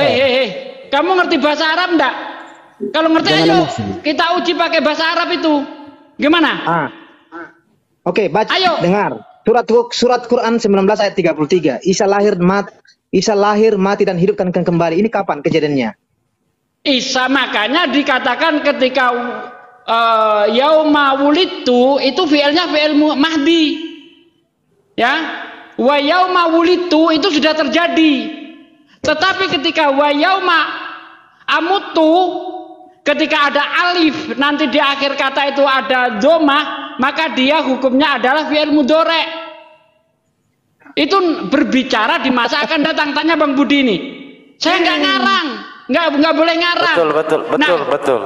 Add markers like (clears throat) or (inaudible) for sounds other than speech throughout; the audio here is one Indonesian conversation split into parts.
eh, eh, eh. Kamu ngerti bahasa Arab enggak? Kalau ngerti Jangan ayo emosi. kita uji pakai bahasa Arab itu. Gimana? Ah. Oke, baca Ayo. dengar. Surat surat Quran 19 ayat 33. Isa lahir mat Isa lahir mati dan hidup dan akan kembali. Ini kapan kejadiannya? Isa makanya dikatakan ketika uh, yauma wulitu itu fiilnya fiil mahdi. Ya. Wa yauma wulitu itu sudah terjadi. Tetapi ketika wa yauma amutu ketika ada alif nanti di akhir kata itu ada domah maka dia hukumnya adalah fiil mudore. Itu berbicara di masa akan datang tanya Bang Budi ini. Saya nggak ngarang, nggak nggak boleh ngarang. Betul, betul, betul, Nah, betul.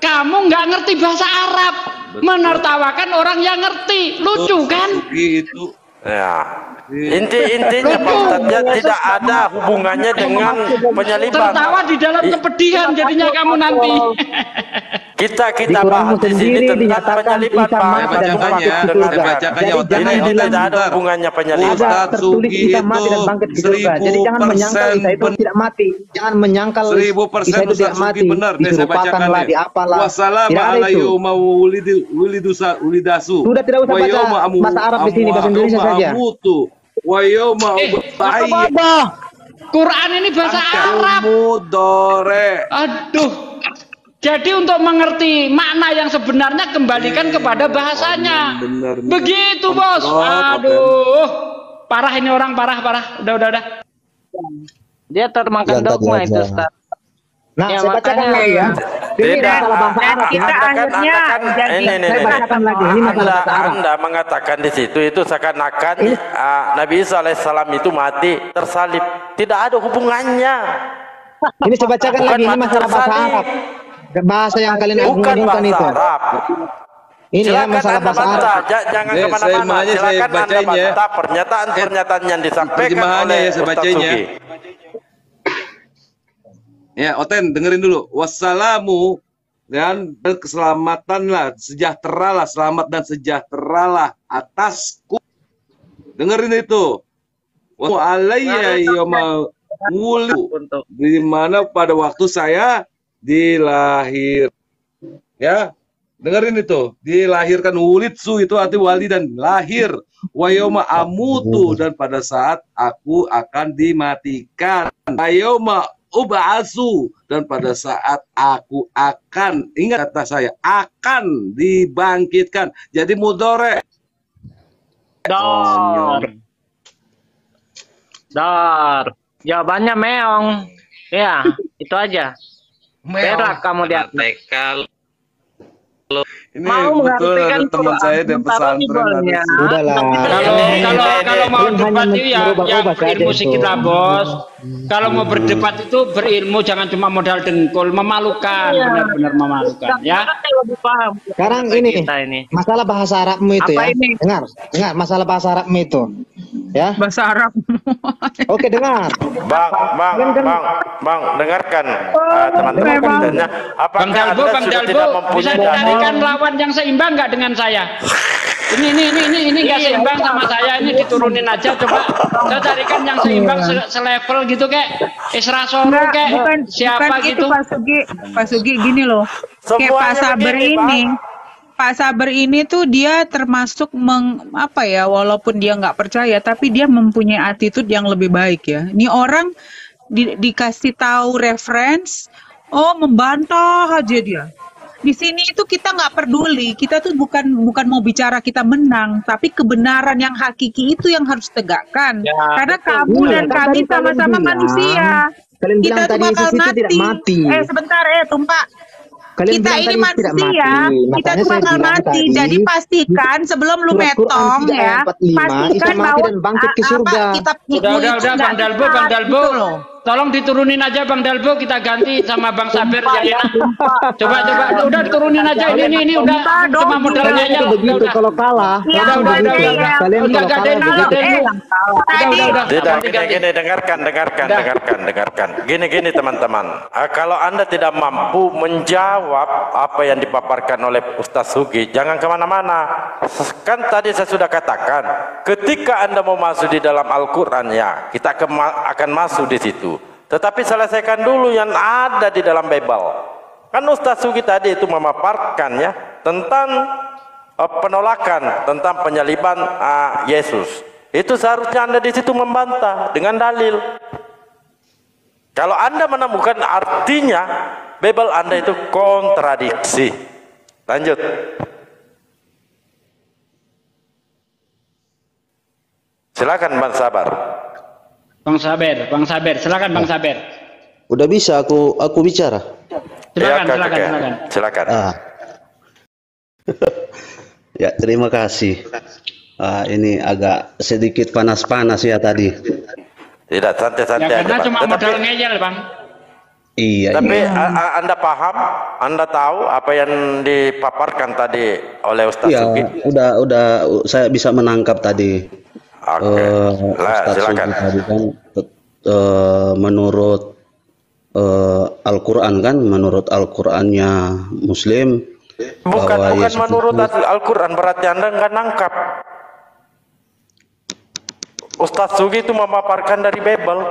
kamu nggak ngerti bahasa Arab, menertawakan orang yang ngerti, lucu kan? itu Ya. Inti intinya Pak Ustadz ya, tidak ada hubungannya dengan penyaliban. Tertawa di dalam kepedihan jadinya kamu nanti. Kita Di kita bahas di sini sendiri tentang Isa Pak. bacakannya, bacakannya jangan Ini tidak ada hubungannya. Ustaz Sugi mati dan itu bangkit ke surga. Jadi jangan 1000% menyangkal Isa itu tidak mati. Jangan menyangkal Seribu persen itu tidak mati. benar. Nih saya Diserupakanlah, bacakan diapalah. Wassalam Tidak ada ala itu. yauma wulidu wulidu sa- ulidasu. Sudah tidak usah baca bahasa Arab di sini, bahasa Indonesia saja. Wa yauma Eh, Quran ini bahasa Arab. mudore. Aduh. Jadi untuk mengerti makna yang sebenarnya kembalikan kepada bahasanya. benar. Begitu bos. Aduh. Parah ini orang parah parah. Udah udah udah. Dia termakan dogma itu, Ustaz. Nah, Ya, saya bacakan lagi ya. Ini Tidak. masalah bahasa Arab ya. Kita kan, akhirnya Anda kan, jadi- ini, ini, Saya ini. bacakan lagi. Ini masalah Anda, bahasa Arab. Anda mengatakan di situ itu seakan-akan ah, Nabi Isa alaihissalam itu mati tersalib. Tidak ada hubungannya. Ini saya bacakan Bukan lagi. Ini masalah bahasa. Arab. Bahasa yang kalian Bukan bahasa itu. Arab. Ini ya Silakan masalah Anda bahasa baca, Arab. Ja- jangan saya ke mana-mana. makanya saya Silakan Anda bacain ya. baca pernyataan-pernyataan yang disampaikan terjemahannya oleh ya, saya Ustaz bacain ya. Ya, Oten dengerin dulu. Wassalamu dan keselamatanlah, sejahteralah, selamat dan sejahteralah atasku. Dengerin itu. Wa alayya yawma wulu Untuk di mana pada waktu saya dilahir. Ya, dengerin itu. Dilahirkan wulidsu itu arti wali dan lahir. Wa yawma amutu dan pada saat aku akan dimatikan. Wa yawma uba'asu dan pada saat aku akan ingat kata saya akan dibangkitkan. Jadi mudore. Dor. Dor. Jawabannya meong. Ya, itu aja. Berak kamu di atas. Ini Mau betul teman saya di sementara pesantren ada Udahlah. Kalau Ini, kalau ini, kalau ini. mau debat itu ya saja berilmu sedikit lah bos. Kalau mau berdebat itu berilmu jangan cuma modal dengkul, memalukan, Iya. benar-benar memalukan ya. Sekarang ini Kita ini. masalah bahasa Arabmu itu Apa ya. ini? Dengar, dengar masalah bahasa Arabmu itu. Ya. bahasa Arab. Oke, dengar. Bang, bang, bang, bang, dengarkan uh, teman-teman memang. kontennya. Apakah Bang Dalbo, Anda Bang sudah Dalbo tidak bisa mempunyai dicarikan lawan yang seimbang nggak dengan saya? Ini ini ini ini ini nggak seimbang sama saya. Ini diturunin aja coba. Saya carikan yang seimbang se- selevel gitu kayak Isra Soro kayak bukan siapa bukan gitu. itu Pak Sugi. Pak Sugi gini loh. Kayak Pak Semuanya Saber begini, ini. Bang. Pak Saber ini tuh dia termasuk meng, apa ya walaupun dia nggak percaya tapi dia mempunyai attitude yang lebih baik ya. Ini orang di- dikasih tahu reference, oh membantah aja dia. Di sini itu kita nggak peduli, kita tuh bukan bukan mau bicara kita menang, tapi kebenaran yang hakiki itu yang harus tegakkan. Ya, Karena betul. kamu Iya, dan kan kami sama-sama manusia. Kalian bilang kita tuh tadi bakal mati. tidak mati. Eh sebentar eh tumpak. Kalian kita ini manusia, mati. kita tuh bakal mati. tadi, Jadi pastikan sebelum lu metong 3 ya, ayat 45, pastikan bahwa bangkit ke surga. Apa, kitab Udah udah itu udah nggak Bang Dalbo, Bang Dalbo. gitu loh. Tolong diturunin aja Bang Dalbo kita ganti sama Bang Saber ya. Coba coba udah turunin aja ini ini ini udah dong, cuma modal Kalian ngeyel. itu begitu Udah, udah. kalau kalah. Kalian udah, begitu. udah, udah. Kalian Udah, gak ada udah, Eh, Udah, tadi udah, udah. Tidak, gini, gini, dengarkan, dengarkan, dengarkan, dengarkan. Gini, gini teman-teman. Ah, kalau Anda tidak mampu menjawab apa yang dipaparkan oleh Ustaz Sugi, jangan ke mana-mana. Kan tadi saya sudah katakan, ketika Anda mau masuk di dalam Al-Quran, ya, kita akan masuk di situ. Tetapi selesaikan dulu yang ada di dalam Bible. Kan Ustaz Sugi tadi itu memaparkan ya tentang uh, penolakan tentang penyaliban uh, Yesus. Itu seharusnya Anda di situ membantah dengan dalil. Kalau Anda menemukan artinya Bible Anda itu kontradiksi. Lanjut. Silakan Bang Sabar. Bang Saber, Bang Saber, silakan Bang Saber. Udah bisa aku aku bicara. Silakan, Ya, silakan, silakan. Silakan. Ah. (laughs) ya, terima kasih. Ah, ini agak sedikit panas-panas ya tadi. Tidak Ya santai-santai aja, karena Bang. cuma Tetapi, modal ngeyel, Bang. Iya, tapi iya. a- a- Anda paham, Anda tahu apa yang dipaparkan tadi oleh Ustaz Iya, Sugi? udah udah saya bisa menangkap tadi. Eh, Lah, silakan. Sugi tadi kan eh, menurut eh, Al-Qur'an kan, menurut Al-Qur'annya Muslim Bukan bahwa bukan Yesus menurut Al-Quran berarti Anda nggak nangkap. Ustaz Sugi itu memaparkan dari Bible.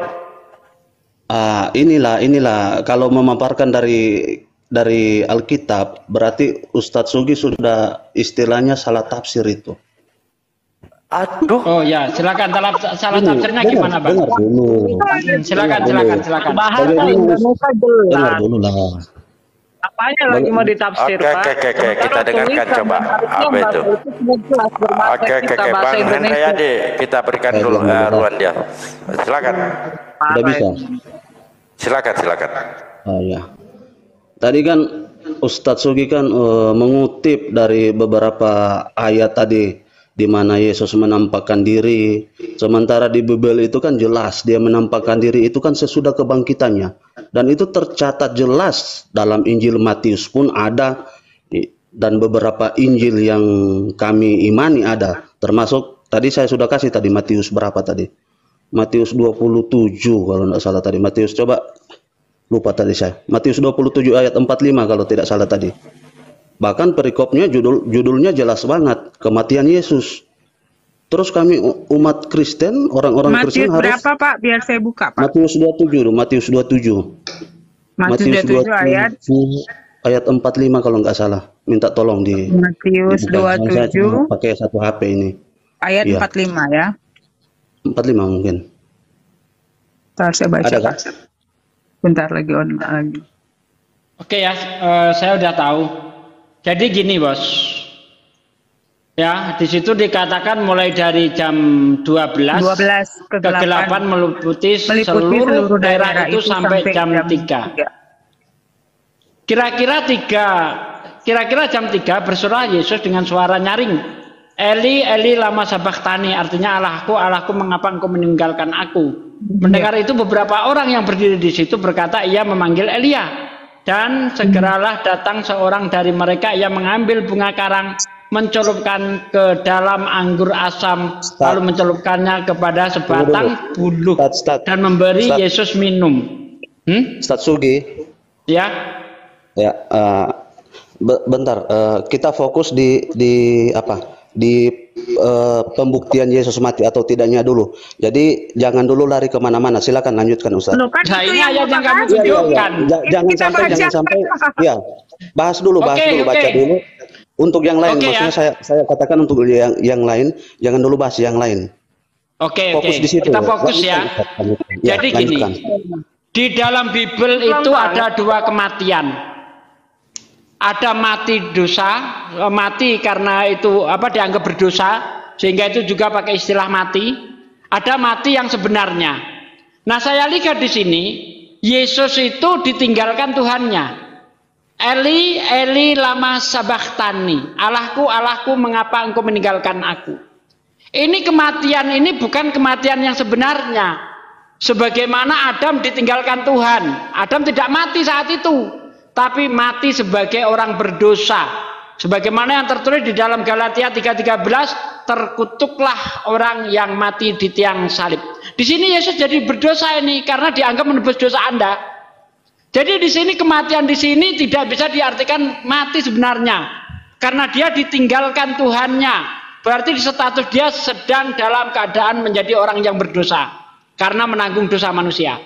Ah, inilah inilah kalau memaparkan dari dari Alkitab berarti Ustadz Sugi sudah istilahnya salah tafsir itu. Aduh, Oh ya, silakan salah salah tafsirnya dengar, gimana, Bang? Dengar dulu. Hmm, silakan, Dengar silakan, dulu. silakan. Bahasa? Indonesia Dengar jelas. dulu lah. Apanya lagi mau ditafsir, Pak? oke, oke, oke. Kita dengarkan coba. Apa itu? sudah oke, oke, kita, oke. Bang. Hendriyadi, kita berikan dulu eh, ruang dia. Silakan, Udah bisa. silakan, silakan. Oh ya. Tadi kan Ustadz Sugi kan eh, mengutip dari beberapa ayat tadi di mana Yesus menampakkan diri. Sementara di Bible itu kan jelas dia menampakkan diri itu kan sesudah kebangkitannya. Dan itu tercatat jelas dalam Injil Matius pun ada dan beberapa Injil yang kami imani ada. Termasuk tadi saya sudah kasih tadi Matius berapa tadi? Matius 27 kalau tidak salah tadi. Matius coba lupa tadi saya. Matius 27 ayat 45 kalau tidak salah tadi. Bahkan perikopnya judul judulnya jelas banget, kematian Yesus. Terus kami umat Kristen, orang-orang Matius Kristen harus berapa Pak? Biar saya buka Pak. Matius 27, dulu, Matius 27. Matius 27 ayat ayat 45 kalau nggak salah. Minta tolong di Matius dibuka. Saya cuma 27 pakai satu HP ini. ayat Iya. 45 ya. 45 mungkin. Ntar saya baca Ada Pak. Bentar lagi on lagi. Oke ya, eh, saya udah tahu. Jadi gini bos, ya di situ dikatakan mulai dari jam 12, 12 ke 8 kegelapan meliputi, meliputi seluruh, daerah, itu sampai, jam 3. 3. Kira-kira tiga, kira-kira jam 3 bersurah Yesus dengan suara nyaring. Eli, Eli lama sabaktani, artinya Allahku, Allahku mengapa engkau meninggalkan aku. Mendengar itu beberapa orang yang berdiri di situ berkata ia memanggil Elia. Dan segeralah datang seorang dari mereka yang mengambil bunga karang, mencelupkan ke dalam anggur asam, lalu mencelupkannya kepada sebatang Start, start. dan memberi Start. Yesus minum. Hmm? Ustadz Sugi, Ya, Ya, be- bentar. eh, kita fokus di di apa? Di eh, pembuktian Yesus mati atau tidaknya dulu. Jadi jangan dulu lari ke mana-mana. Silakan lanjutkan Ustaz. Loh kan Nah, ini yang ayat yang Bapak kamu kasih. tunjukkan. Ja- Ini jangan kita sampai jangan sampai. Ya, bahas dulu, bahas dulu, baca oke. dulu. Untuk yang lain, Oke, maksudnya ya. saya saya katakan untuk yang yang lain, jangan dulu bahas yang lain. Oke, Fokus oke. di situ. Kita fokus Lanjutkan, ya. Ustaz, lanjutkan. Ya, Jadi gini, lanjutkan. di dalam Bible itu ada dua kematian. Ada mati dosa, eh, mati karena itu apa dianggap berdosa, sehingga itu juga pakai istilah mati. Ada mati yang sebenarnya. Nah, saya lihat di sini Yesus itu ditinggalkan Tuhannya. Eli, Eli lama sabachtani. Allahku, Allahku, mengapa engkau meninggalkan aku? Ini kematian ini bukan kematian yang sebenarnya. Sebagaimana Adam ditinggalkan Tuhan. Adam tidak mati saat itu. Tapi mati sebagai orang berdosa. Sebagaimana yang tertulis di dalam Galatia 3.13. Terkutuklah orang yang mati di tiang salib. Di sini Yesus jadi berdosa ini. Karena dianggap menebus dosa Anda. Jadi di sini kematian di sini tidak bisa diartikan mati sebenarnya. Karena dia ditinggalkan Tuhannya. Berarti di status dia sedang dalam keadaan menjadi orang yang berdosa. Karena menanggung dosa manusia.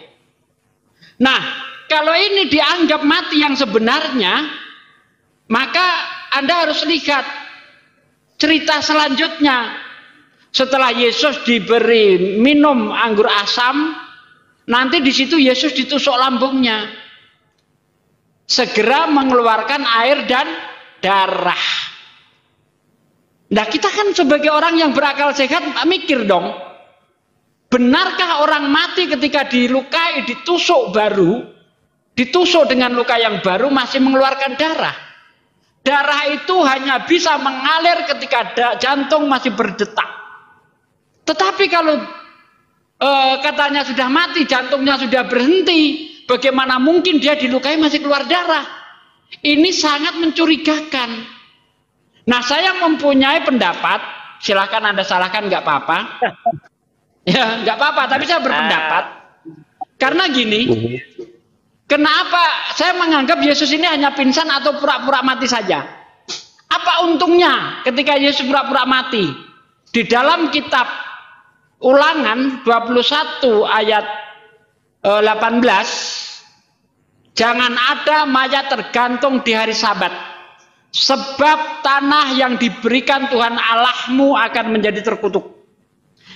Nah, kalau ini dianggap mati yang sebenarnya, maka Anda harus lihat cerita selanjutnya. Setelah Yesus diberi minum anggur asam, nanti di situ Yesus ditusuk lambungnya. Segera mengeluarkan air dan darah. Nah kita kan sebagai orang yang berakal sehat mikir dong. Benarkah orang mati ketika dilukai, ditusuk baru, ditusuk dengan luka yang baru masih mengeluarkan darah? Darah itu hanya bisa mengalir ketika jantung masih berdetak. Tetapi kalau e, katanya sudah mati, jantungnya sudah berhenti, bagaimana mungkin dia dilukai masih keluar darah? Ini sangat mencurigakan. Nah, saya mempunyai pendapat, silahkan Anda salahkan nggak apa-apa. (laughs) ya, nggak apa-apa, tapi saya berpendapat. Karena gini, kenapa saya menganggap Yesus ini hanya pingsan atau pura-pura mati saja? Apa untungnya ketika Yesus pura-pura mati? Di dalam kitab Ulangan 21 ayat 18 eh, Jangan ada mayat tergantung di hari sabat Sebab tanah yang diberikan Tuhan Allahmu akan menjadi terkutuk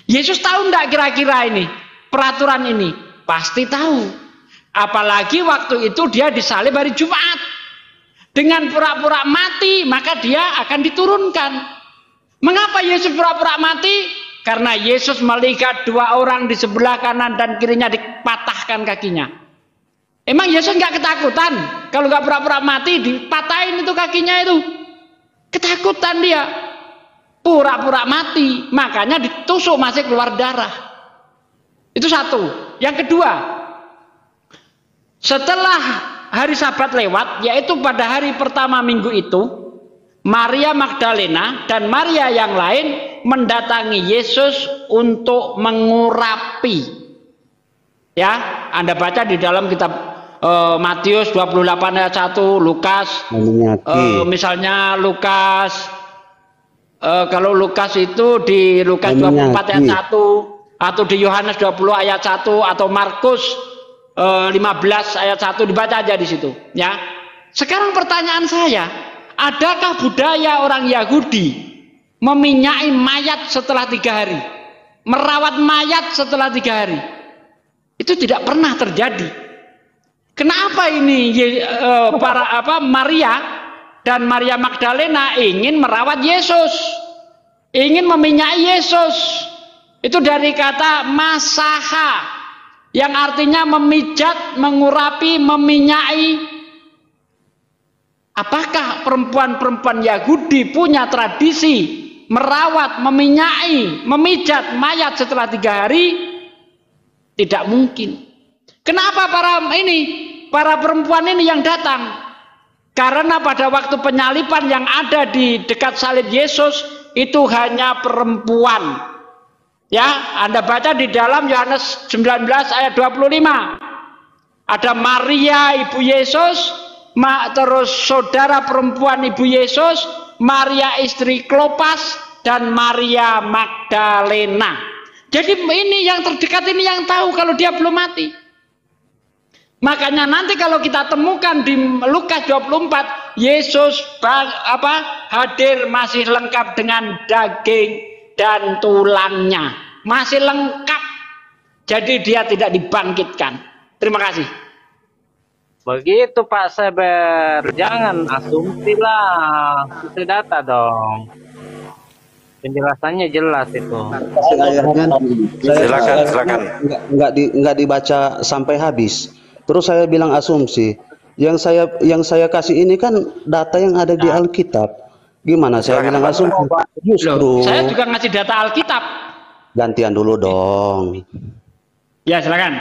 Yesus tahu enggak kira-kira ini Peraturan ini Pasti tahu Apalagi waktu itu dia disalib hari Jumat Dengan pura-pura mati Maka dia akan diturunkan Mengapa Yesus pura-pura mati? Karena Yesus melihat dua orang di sebelah kanan dan kirinya dipatahkan kakinya. Emang Yesus nggak ketakutan? Kalau nggak pura-pura mati dipatahin itu kakinya itu. Ketakutan dia. Pura-pura mati. Makanya ditusuk masih keluar darah. Itu satu. Yang kedua. Setelah hari sabat lewat. Yaitu pada hari pertama minggu itu. Maria Magdalena dan Maria yang lain mendatangi Yesus untuk mengurapi. Ya, Anda baca di dalam kitab uh, Matius 28 ayat 1, Lukas uh, misalnya Lukas uh, kalau Lukas itu di Lukas 24 ayat 1 atau di Yohanes 20 ayat 1 atau Markus 15 ayat 1 dibaca aja di situ, ya. Sekarang pertanyaan saya, adakah budaya orang Yahudi meminyai mayat setelah tiga hari, merawat mayat setelah tiga hari. Itu tidak pernah terjadi. Kenapa ini uh, para apa Maria dan Maria Magdalena ingin merawat Yesus, ingin meminyai Yesus? Itu dari kata masaha yang artinya memijat, mengurapi, meminyai. Apakah perempuan-perempuan Yahudi punya tradisi merawat, meminyai, memijat mayat setelah tiga hari tidak mungkin. Kenapa para ini, para perempuan ini yang datang? Karena pada waktu penyalipan yang ada di dekat salib Yesus itu hanya perempuan. Ya, Anda baca di dalam Yohanes 19 ayat 25. Ada Maria ibu Yesus, terus saudara perempuan ibu Yesus, Maria istri Klopas dan Maria Magdalena. Jadi ini yang terdekat ini yang tahu kalau dia belum mati. Makanya nanti kalau kita temukan di Lukas 24, Yesus apa hadir masih lengkap dengan daging dan tulangnya. Masih lengkap. Jadi dia tidak dibangkitkan. Terima kasih. Begitu Pak Seber, jangan asumsi lah, itu data dong. Penjelasannya jelas itu. Silakan, silakan. Enggak, enggak, di, enggak dibaca sampai habis. Terus saya bilang asumsi. Yang saya yang saya kasih ini kan data yang ada di nah. Alkitab. Gimana saya bilang asumsi? Justru. Saya juga ngasih data Alkitab. Gantian dulu dong. Ya silakan.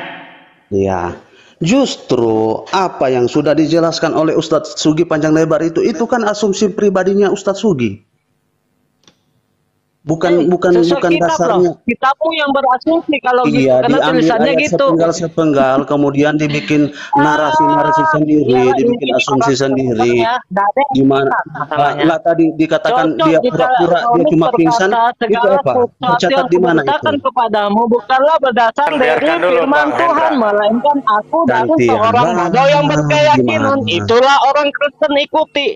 Iya. Justru apa yang sudah dijelaskan oleh Ustadz Sugi panjang lebar itu, itu kan asumsi pribadinya Ustadz Sugi. Bukan bukan Sesuai bukan kitab dasarnya. loh. Kitabmu yang berasumsi kalau gitu Iya, karena diambil tulisannya ayat gitu. sepenggal-sepenggal, kemudian dibikin narasi-narasi sendiri, Iya, dibikin ini asumsi sendiri. ya, nggak ada yang Di mana benar masalahnya. lah tadi dikatakan Cocok dia pura-pura dia cuma pingsan, itu apa? Tercatat di mana itu? kepadamu bukanlah berdasar dari firman Tuhan, melainkan aku dari Gantian, seorang yang berkeyakinan. Gimana? Itulah orang Kristen ikuti.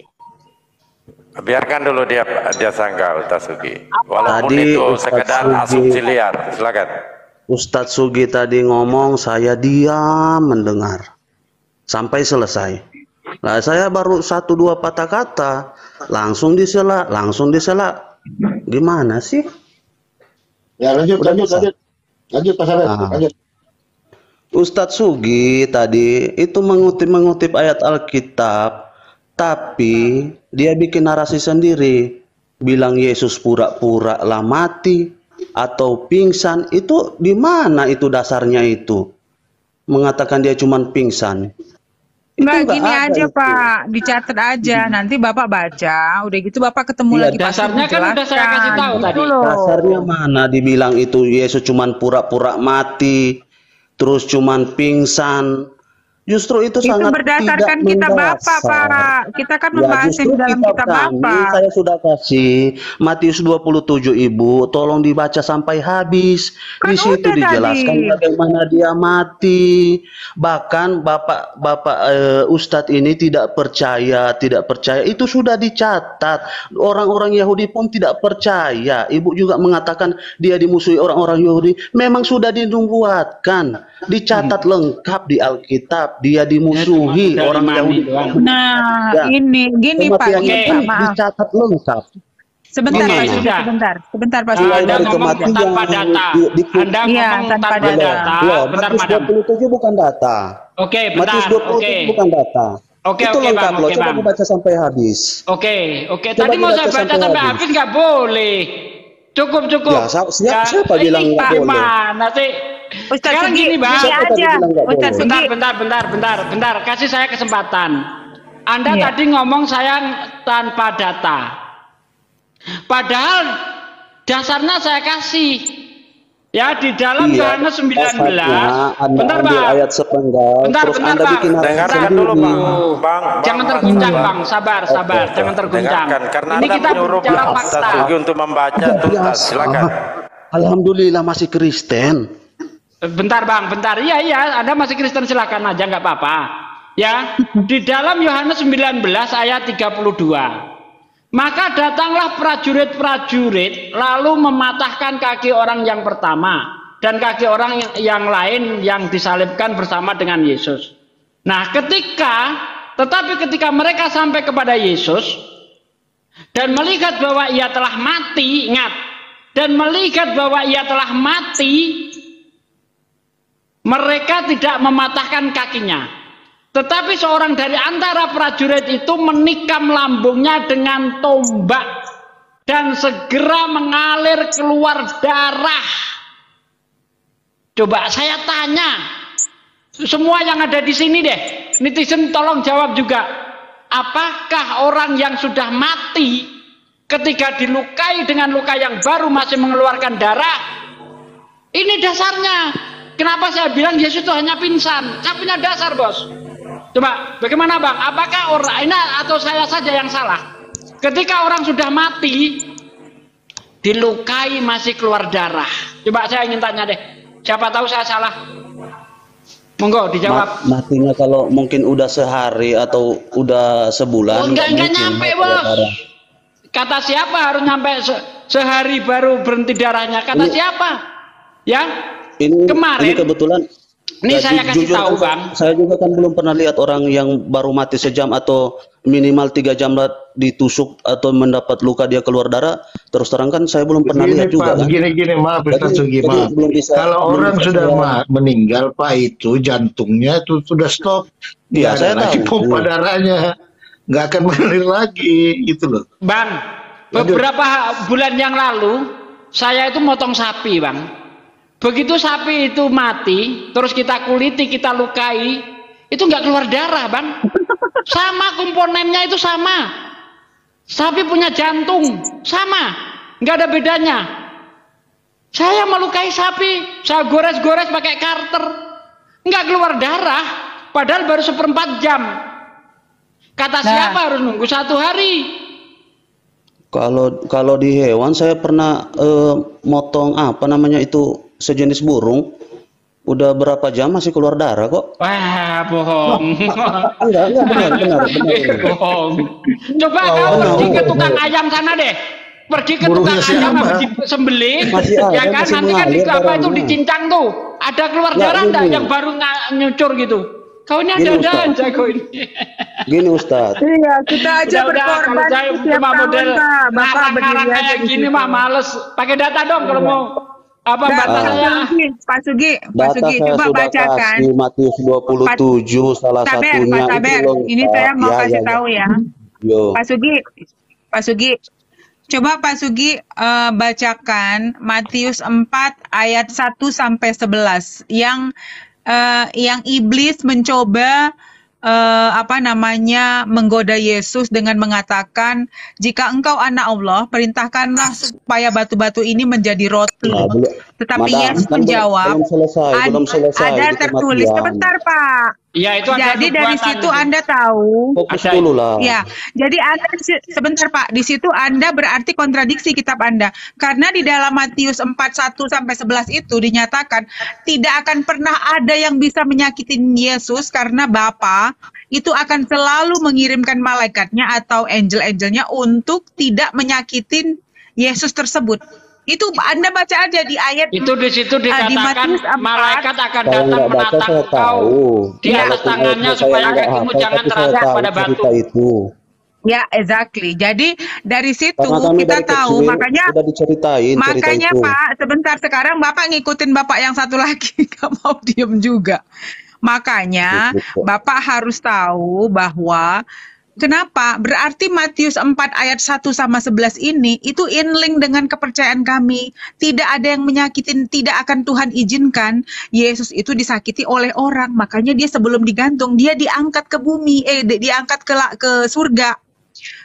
Biarkan dulu dia dia sangka Ustaz Sugi. Walaupun Tadi itu Ustaz sekedar Sugi- asumsi liar. Silakan. Ustadz Sugi tadi ngomong, saya diam mendengar sampai selesai. Nah, saya baru satu dua patah kata, langsung disela, langsung disela. Gimana sih? Ya lanjut, Udah lanjut, bisa? lanjut. Lanjut Pak Sabet, Ah. lanjut. Ustadz Sugi tadi itu mengutip-mengutip ayat Alkitab, tapi dia bikin narasi sendiri. Bilang Yesus pura-pura lah mati atau pingsan. Itu di mana itu dasarnya itu? Mengatakan dia cuman pingsan. Nggak gini aja itu. Pak, dicatat aja. Nanti Bapak baca, udah gitu Bapak ketemu Iya, lagi dasarnya kan udah saya kasih tahu Gitu tadi. loh. Dasarnya mana dibilang itu Yesus cuman pura-pura mati, terus cuman pingsan. Justru itu, Itu sangat berdasarkan tidak kitab Bapak. Pak. Kita kan Ya, membahas yang di dalam kitab kami, Bapak. saya sudah kasih Matius 27 Ibu, tolong dibaca sampai habis. Kan Di situ dijelaskan tadi. bagaimana dia mati. Bahkan Bapak Bapak eh, Ustadz ini tidak percaya, tidak percaya. Itu sudah dicatat. Orang-orang Yahudi pun tidak percaya. Ibu juga mengatakan dia dimusuhi orang-orang Yahudi. Memang sudah dinubuatkan, dicatat lengkap di Alkitab. Dia dimusuhi Ya, orang Yahudi. Nah, Ya. ini gini Pak, maaf. dicatat lengkap. Sebentar Pak sudah. sebentar. Sebentar Pak Ah, Anda dari ngomong kematian tanpa data. di- di- Anda Iya, ngomong tanpa data. data. Loh, Bentar, Matius madam. 27 bukan data. Oke, bentar. Matius 27 Oke. bukan data. Oke, itu oke, lengkap Bang, loh. oke, Coba Bang. dibaca sampai habis. Oke, oke. Coba Tadi mau saya baca sampai sampai habis. habis nggak boleh. Cukup, cukup. Ya, sa- siapa- siapa ini bilang nggak boleh? Gimana sih? Ustaz Sekarang Sugi, gini, Bang. aja. Ustaz? Bentar, bentar, bentar, bentar, bentar. Kasih saya kesempatan. Anda Iya. tadi ngomong saya tanpa data. Padahal dasarnya saya kasih. Ya di dalam Iya, Yohanes 19. dasarnya Anda Bentar, Bang. ayat sepenggal, Bentar, terus bentar, Anda Bang. bikin Dengarkan Bentar. dulu sendiri. Bang. Bang, Jangan Bang, terguncang, Bang. Bang. Sabar, sabar. Oke, Jangan terguncang. Dengarkan karena Ini Anda kita menyuruh bicara Pak Ustaz untuk membaca tuntas. biasa. Silakan. Alhamdulillah masih Kristen. Bentar bang, bentar. Iya iya, Anda masih Kristen silakan aja nggak apa-apa. Ya, di dalam Yohanes 19 ayat 32. Maka datanglah prajurit-prajurit lalu mematahkan kaki orang yang pertama dan kaki orang yang lain yang disalibkan bersama dengan Yesus. Nah, ketika tetapi ketika mereka sampai kepada Yesus dan melihat bahwa ia telah mati, ingat, dan melihat bahwa ia telah mati, mereka tidak mematahkan kakinya. Tetapi seorang dari antara prajurit itu menikam lambungnya dengan tombak dan segera mengalir keluar darah. Coba saya tanya, semua yang ada di sini deh, netizen tolong jawab juga. Apakah orang yang sudah mati ketika dilukai dengan luka yang baru masih mengeluarkan darah? Ini dasarnya. Kenapa saya bilang Yesus itu hanya pingsan? Saya punya dasar, bos. Coba, bagaimana bang? Apakah orang ini atau saya saja yang salah? Ketika orang sudah mati, dilukai masih keluar darah. Coba saya ingin tanya deh. Siapa tahu saya salah? Monggo dijawab. Ma- matinya kalau mungkin udah sehari atau udah sebulan. Oh, enggak, enggak nyampe, bos. darah. Kata siapa harus nyampe se- sehari baru berhenti darahnya? Kata Ini- siapa? Ya, Ini, Kemarin- ini kebetulan. Ini ya, saya kasih jujur tahu, Bang. Saya juga kan belum pernah lihat orang yang baru mati sejam atau minimal tiga jam ditusuk atau mendapat luka dia keluar darah. Terus terang kan saya belum pernah Begini lihat juga. Pak, kan. gini maaf Jadi- Ustaz Sugi maaf. belum bisa- Kalau belum orang bisa sudah ma- meninggal Pak itu jantungnya itu sudah stop. Iya, saya lagi tahu. pompa Iya. darahnya. Nggak akan (laughs) mengalir lagi gitu loh. Bang, beberapa bulan yang lalu saya itu motong sapi, Bang. Begitu sapi itu mati, terus kita kuliti, kita lukai, itu nggak keluar darah, Bang. Sama komponennya itu sama. Sapi punya jantung, sama. nggak ada bedanya. Saya melukai sapi, saya gores-gores pakai karter, nggak keluar darah, padahal baru seperempat jam. Kata Nah. siapa harus nunggu satu hari? Kalau kalau di hewan saya pernah eh, motong apa namanya itu sejenis burung, udah berapa jam masih keluar darah kok. Wah, bohong. (laughs) Enggak, enggak benar, benar, benar. (laughs) bohong. Coba Oh, kau benar, pergi ke tukang ayam sana deh. Pergi ke Burungnya tukang ayam siapa? habis disembelih, Masih ada, ya kan masih nanti kan di apa itu dicincang tuh. Ada keluar darah enggak yang baru nyucur gitu. Kau ini ada-ada aja kau ini. (laughs) Gini Ustadz, Iya, kita aja kalau berkorban saya setiap cuma tahun, model ngarang-ngarang kayak gini situ. mah males. Pakai data dong kalau mau apa Nah, batasnya. Pak Sugi, Pak Sugi, Pak Sugi, coba sudah bacakan. kasih Matius 27 salah Sabar, satunya Pak loh, Ini saya mau Ya, kasih ya, ya. tahu ya. Yo. Pak Sugi, Pak Sugi, coba Pak Sugi eh, bacakan Matius 4 ayat 1 sampai 11 yang eh, yang iblis mencoba eh, apa namanya menggoda Yesus dengan mengatakan jika engkau anak Allah perintahkanlah supaya batu-batu ini menjadi roti. Nah, Tetapi Yesus menjawab, belum selesai, "Ad- belum selesai ada tertulis sebentar Pak. Ya itu ada Jadi dari situ itu. Anda tahu Fokus Ada. dulu lah. Ya, jadi Anda sebentar Pak, di situ Anda berarti kontradiksi kitab Anda. Karena di dalam Matius 4 1 sampai 11 itu dinyatakan tidak akan pernah ada yang bisa menyakitin Yesus karena Bapa itu akan selalu mengirimkan malaikatnya atau angel-angelnya untuk tidak menyakitin Yesus tersebut. Itu Anda baca aja di ayat Itu di situ Ah, di dikatakan 4. malaikat akan datang baca menatang saya engkau tahu. di atas tangannya supaya nggak kakimu jangan terasa tahu pada batu. itu. Ya, exactly. Jadi dari situ Karena kami kita dari tahu, kecil makanya sudah diceritain cerita makanya itu. Pak, sebentar sekarang Bapak ngikutin Bapak yang satu lagi, (laughs) nggak mau diem juga. Makanya Pak. Bapak harus tahu bahwa kenapa? Berarti Matius 4 ayat 1 sama 11 ini itu inlink dengan kepercayaan kami. Tidak ada yang menyakitin, tidak akan Tuhan izinkan Yesus itu disakiti oleh orang. Makanya dia sebelum digantung, dia diangkat ke bumi, eh di- diangkat ke ke surga.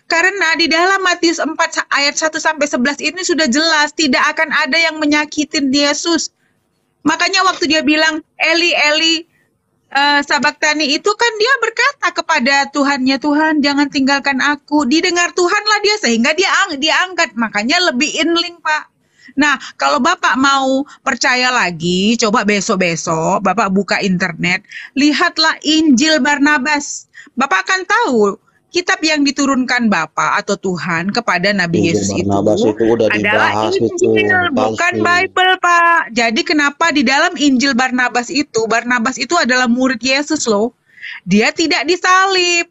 Karena di dalam Matius 4 sa- ayat 1 sampai 11 ini sudah jelas tidak akan ada yang menyakitin Yesus. Makanya waktu dia bilang Eli Eli eh, Sabaktani itu kan dia berkata kepada Tuhannya Tuhan jangan tinggalkan aku. Didengar Tuhanlah dia sehingga dia ang diangkat. Makanya lebih inling Pak. Nah, kalau Bapak mau percaya lagi, coba besok-besok Bapak buka internet, lihatlah Injil Barnabas. Bapak akan tahu kitab yang diturunkan Bapak atau Tuhan kepada Nabi Injil Yesus itu itu udah adalah dibahas itu, Injil, bukan palsu. Bible, Pak. Jadi kenapa di dalam Injil Barnabas itu, Barnabas itu adalah murid Yesus loh. Dia tidak disalib.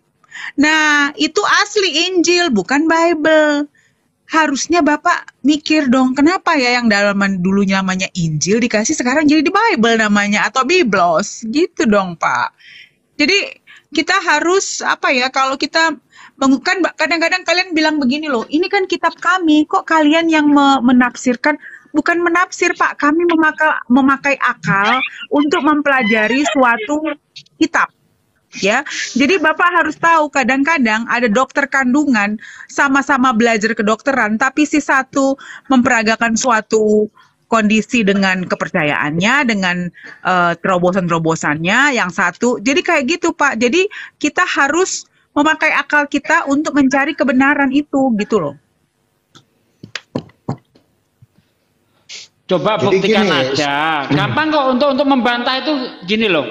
Nah, itu asli Injil, bukan Bible. Harusnya Bapak mikir dong, kenapa ya yang dalaman dulunya namanya Injil dikasih sekarang jadi di Bible namanya atau Biblos. Gitu dong, Pak. Jadi kita harus apa ya kalau kita kan kadang-kadang kalian bilang begini loh, ini kan kitab kami, kok kalian yang me- menafsirkan bukan menafsir Pak, kami memakai memakai akal untuk mempelajari suatu kitab. Ya, jadi Bapak harus tahu kadang-kadang ada dokter kandungan sama-sama belajar kedokteran, tapi si satu memperagakan suatu kondisi dengan kepercayaannya, dengan eh, terobosan-terobosannya, yang satu. Jadi kayak gitu Pak. Jadi kita harus memakai akal kita untuk mencari kebenaran itu, gitu loh. Coba Jadi buktikan gini, aja. (clears throat) Gampang kok untuk untuk membantah itu gini loh.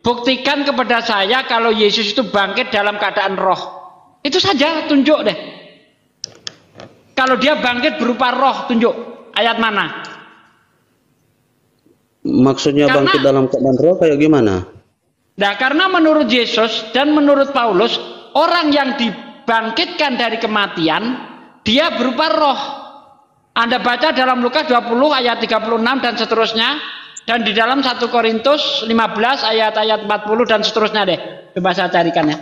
Buktikan kepada saya kalau Yesus itu bangkit dalam keadaan roh. Itu saja tunjuk deh. Kalau dia bangkit berupa roh tunjuk ayat mana? Maksudnya Karena- bangkit dalam keadaan roh kayak gimana? Nah, karena menurut Yesus dan menurut Paulus, orang yang dibangkitkan dari kematian, dia berupa roh. Anda baca dalam Lukas 20 ayat 36 dan seterusnya, dan di dalam 1 Korintus 15 ayat-ayat 40 dan seterusnya deh. Coba saya carikan ya.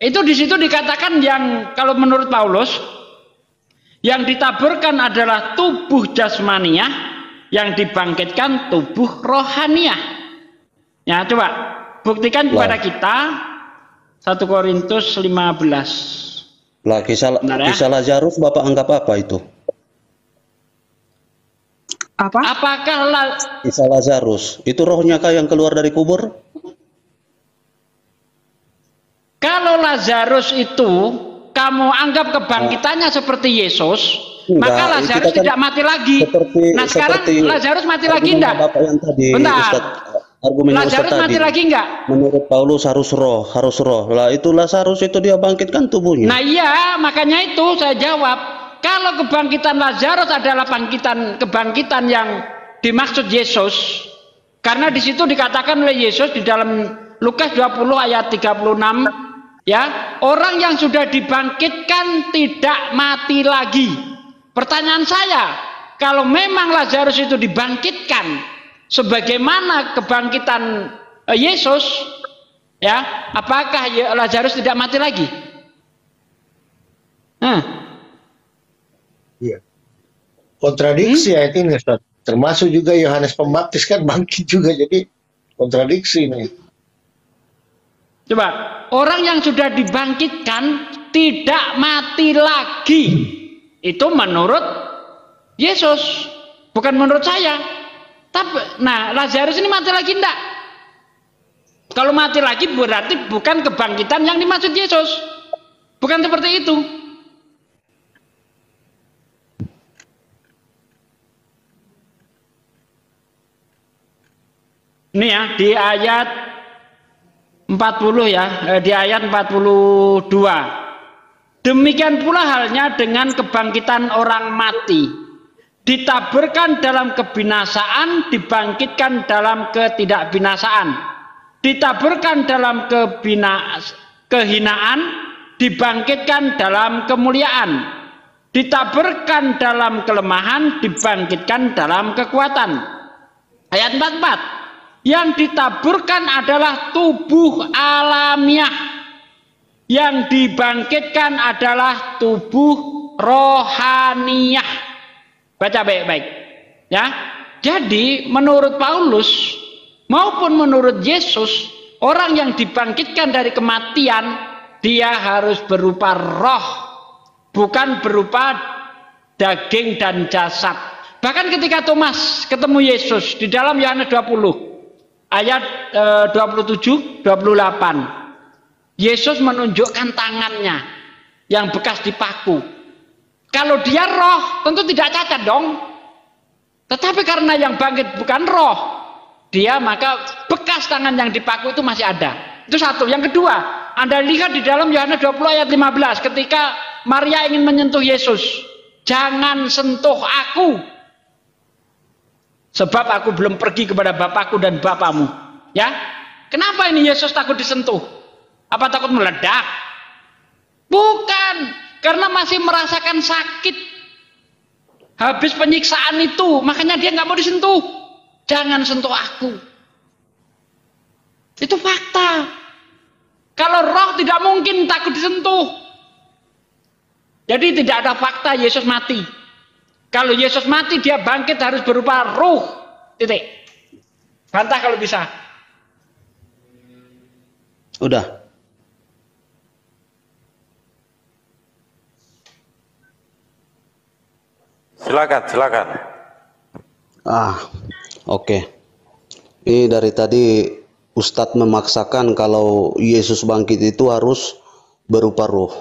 Itu di situ dikatakan yang kalau menurut Paulus, yang ditaburkan adalah tubuh jasmaniah, yang dibangkitkan tubuh rohaniah. Ya, coba buktikan kepada kita 1 Korintus 15. Lah kisah Benar ya? kisah Lazarus Bapak anggap apa itu? Apa? Apakah la- Isa Lazarus, itu rohnya kah yang keluar dari kubur? kalau Lazarus itu kamu anggap kebangkitannya seperti Yesus, Enggak, maka Lazarus kan tidak mati lagi. Seperti nah sekarang seperti Lazarus mati lagi enggak? Bapak yang tadi, Bentar. Ustaz, argumen Ustaz Lazarus tadi. mati lagi enggak? Menurut Paulus harus roh, harus roh. Lah itu Lazarus itu dia bangkitkan tubuhnya. Nah iya, makanya itu saya jawab. Kalau kebangkitan Lazarus adalah bangkitan kebangkitan yang dimaksud Yesus, karena di situ dikatakan oleh Yesus di dalam Lukas 20 ayat 36, ya orang yang sudah dibangkitkan tidak mati lagi. Pertanyaan saya, kalau memang Lazarus itu dibangkitkan sebagaimana kebangkitan eh, Yesus, ya apakah Lazarus tidak mati lagi? Hmm. Iya. Kontradiksi ayat ini Ustaz. Termasuk juga Yohanes Pembaptis kan bangkit juga jadi kontradiksi ini. Coba, orang yang sudah dibangkitkan tidak mati lagi. Itu menurut Yesus, bukan menurut saya. Tapi nah, Lazarus ini mati lagi enggak? Kalau mati lagi berarti bukan kebangkitan yang dimaksud Yesus. Bukan seperti itu. Ini ya di ayat 40 ya, eh, di ayat 42. Demikian pula halnya dengan kebangkitan orang mati. Ditaburkan dalam kebinasaan, dibangkitkan dalam ketidakbinasaan. Ditaburkan dalam kebinas, kehinaan, dibangkitkan dalam kemuliaan. Ditaburkan dalam kelemahan, dibangkitkan dalam kekuatan. Ayat 44 yang ditaburkan adalah tubuh alamiah yang dibangkitkan adalah tubuh rohaniah baca baik-baik. Ya. Jadi menurut Paulus maupun menurut Yesus orang yang dibangkitkan dari kematian dia harus berupa roh bukan berupa daging dan jasad. Bahkan ketika Thomas ketemu Yesus di dalam Yohanes 20 ayat eh, 27 28 Yesus menunjukkan tangannya yang bekas dipaku kalau dia roh tentu tidak cacat dong. Tetapi karena yang bangkit bukan roh dia maka bekas tangan yang dipaku itu masih ada. Itu satu. Yang kedua anda lihat di dalam Yohanes 20 ayat 15 ketika Maria ingin menyentuh Yesus jangan sentuh aku Sebab aku belum pergi kepada Bapakku dan Bapamu. Ya, kenapa ini Yesus takut disentuh? Apa takut meledak? Bukan, karena masih merasakan sakit. Habis penyiksaan itu, makanya dia nggak mau disentuh. Jangan sentuh aku. Itu fakta. Kalau roh tidak mungkin takut disentuh. Jadi tidak ada fakta Yesus mati. Kalau Yesus mati dia bangkit harus berupa ruh. Titik. Bantah kalau bisa. Udah. Silakan, silakan. Ah, oke. Ini dari tadi Ustadz memaksakan kalau Yesus bangkit itu harus berupa roh.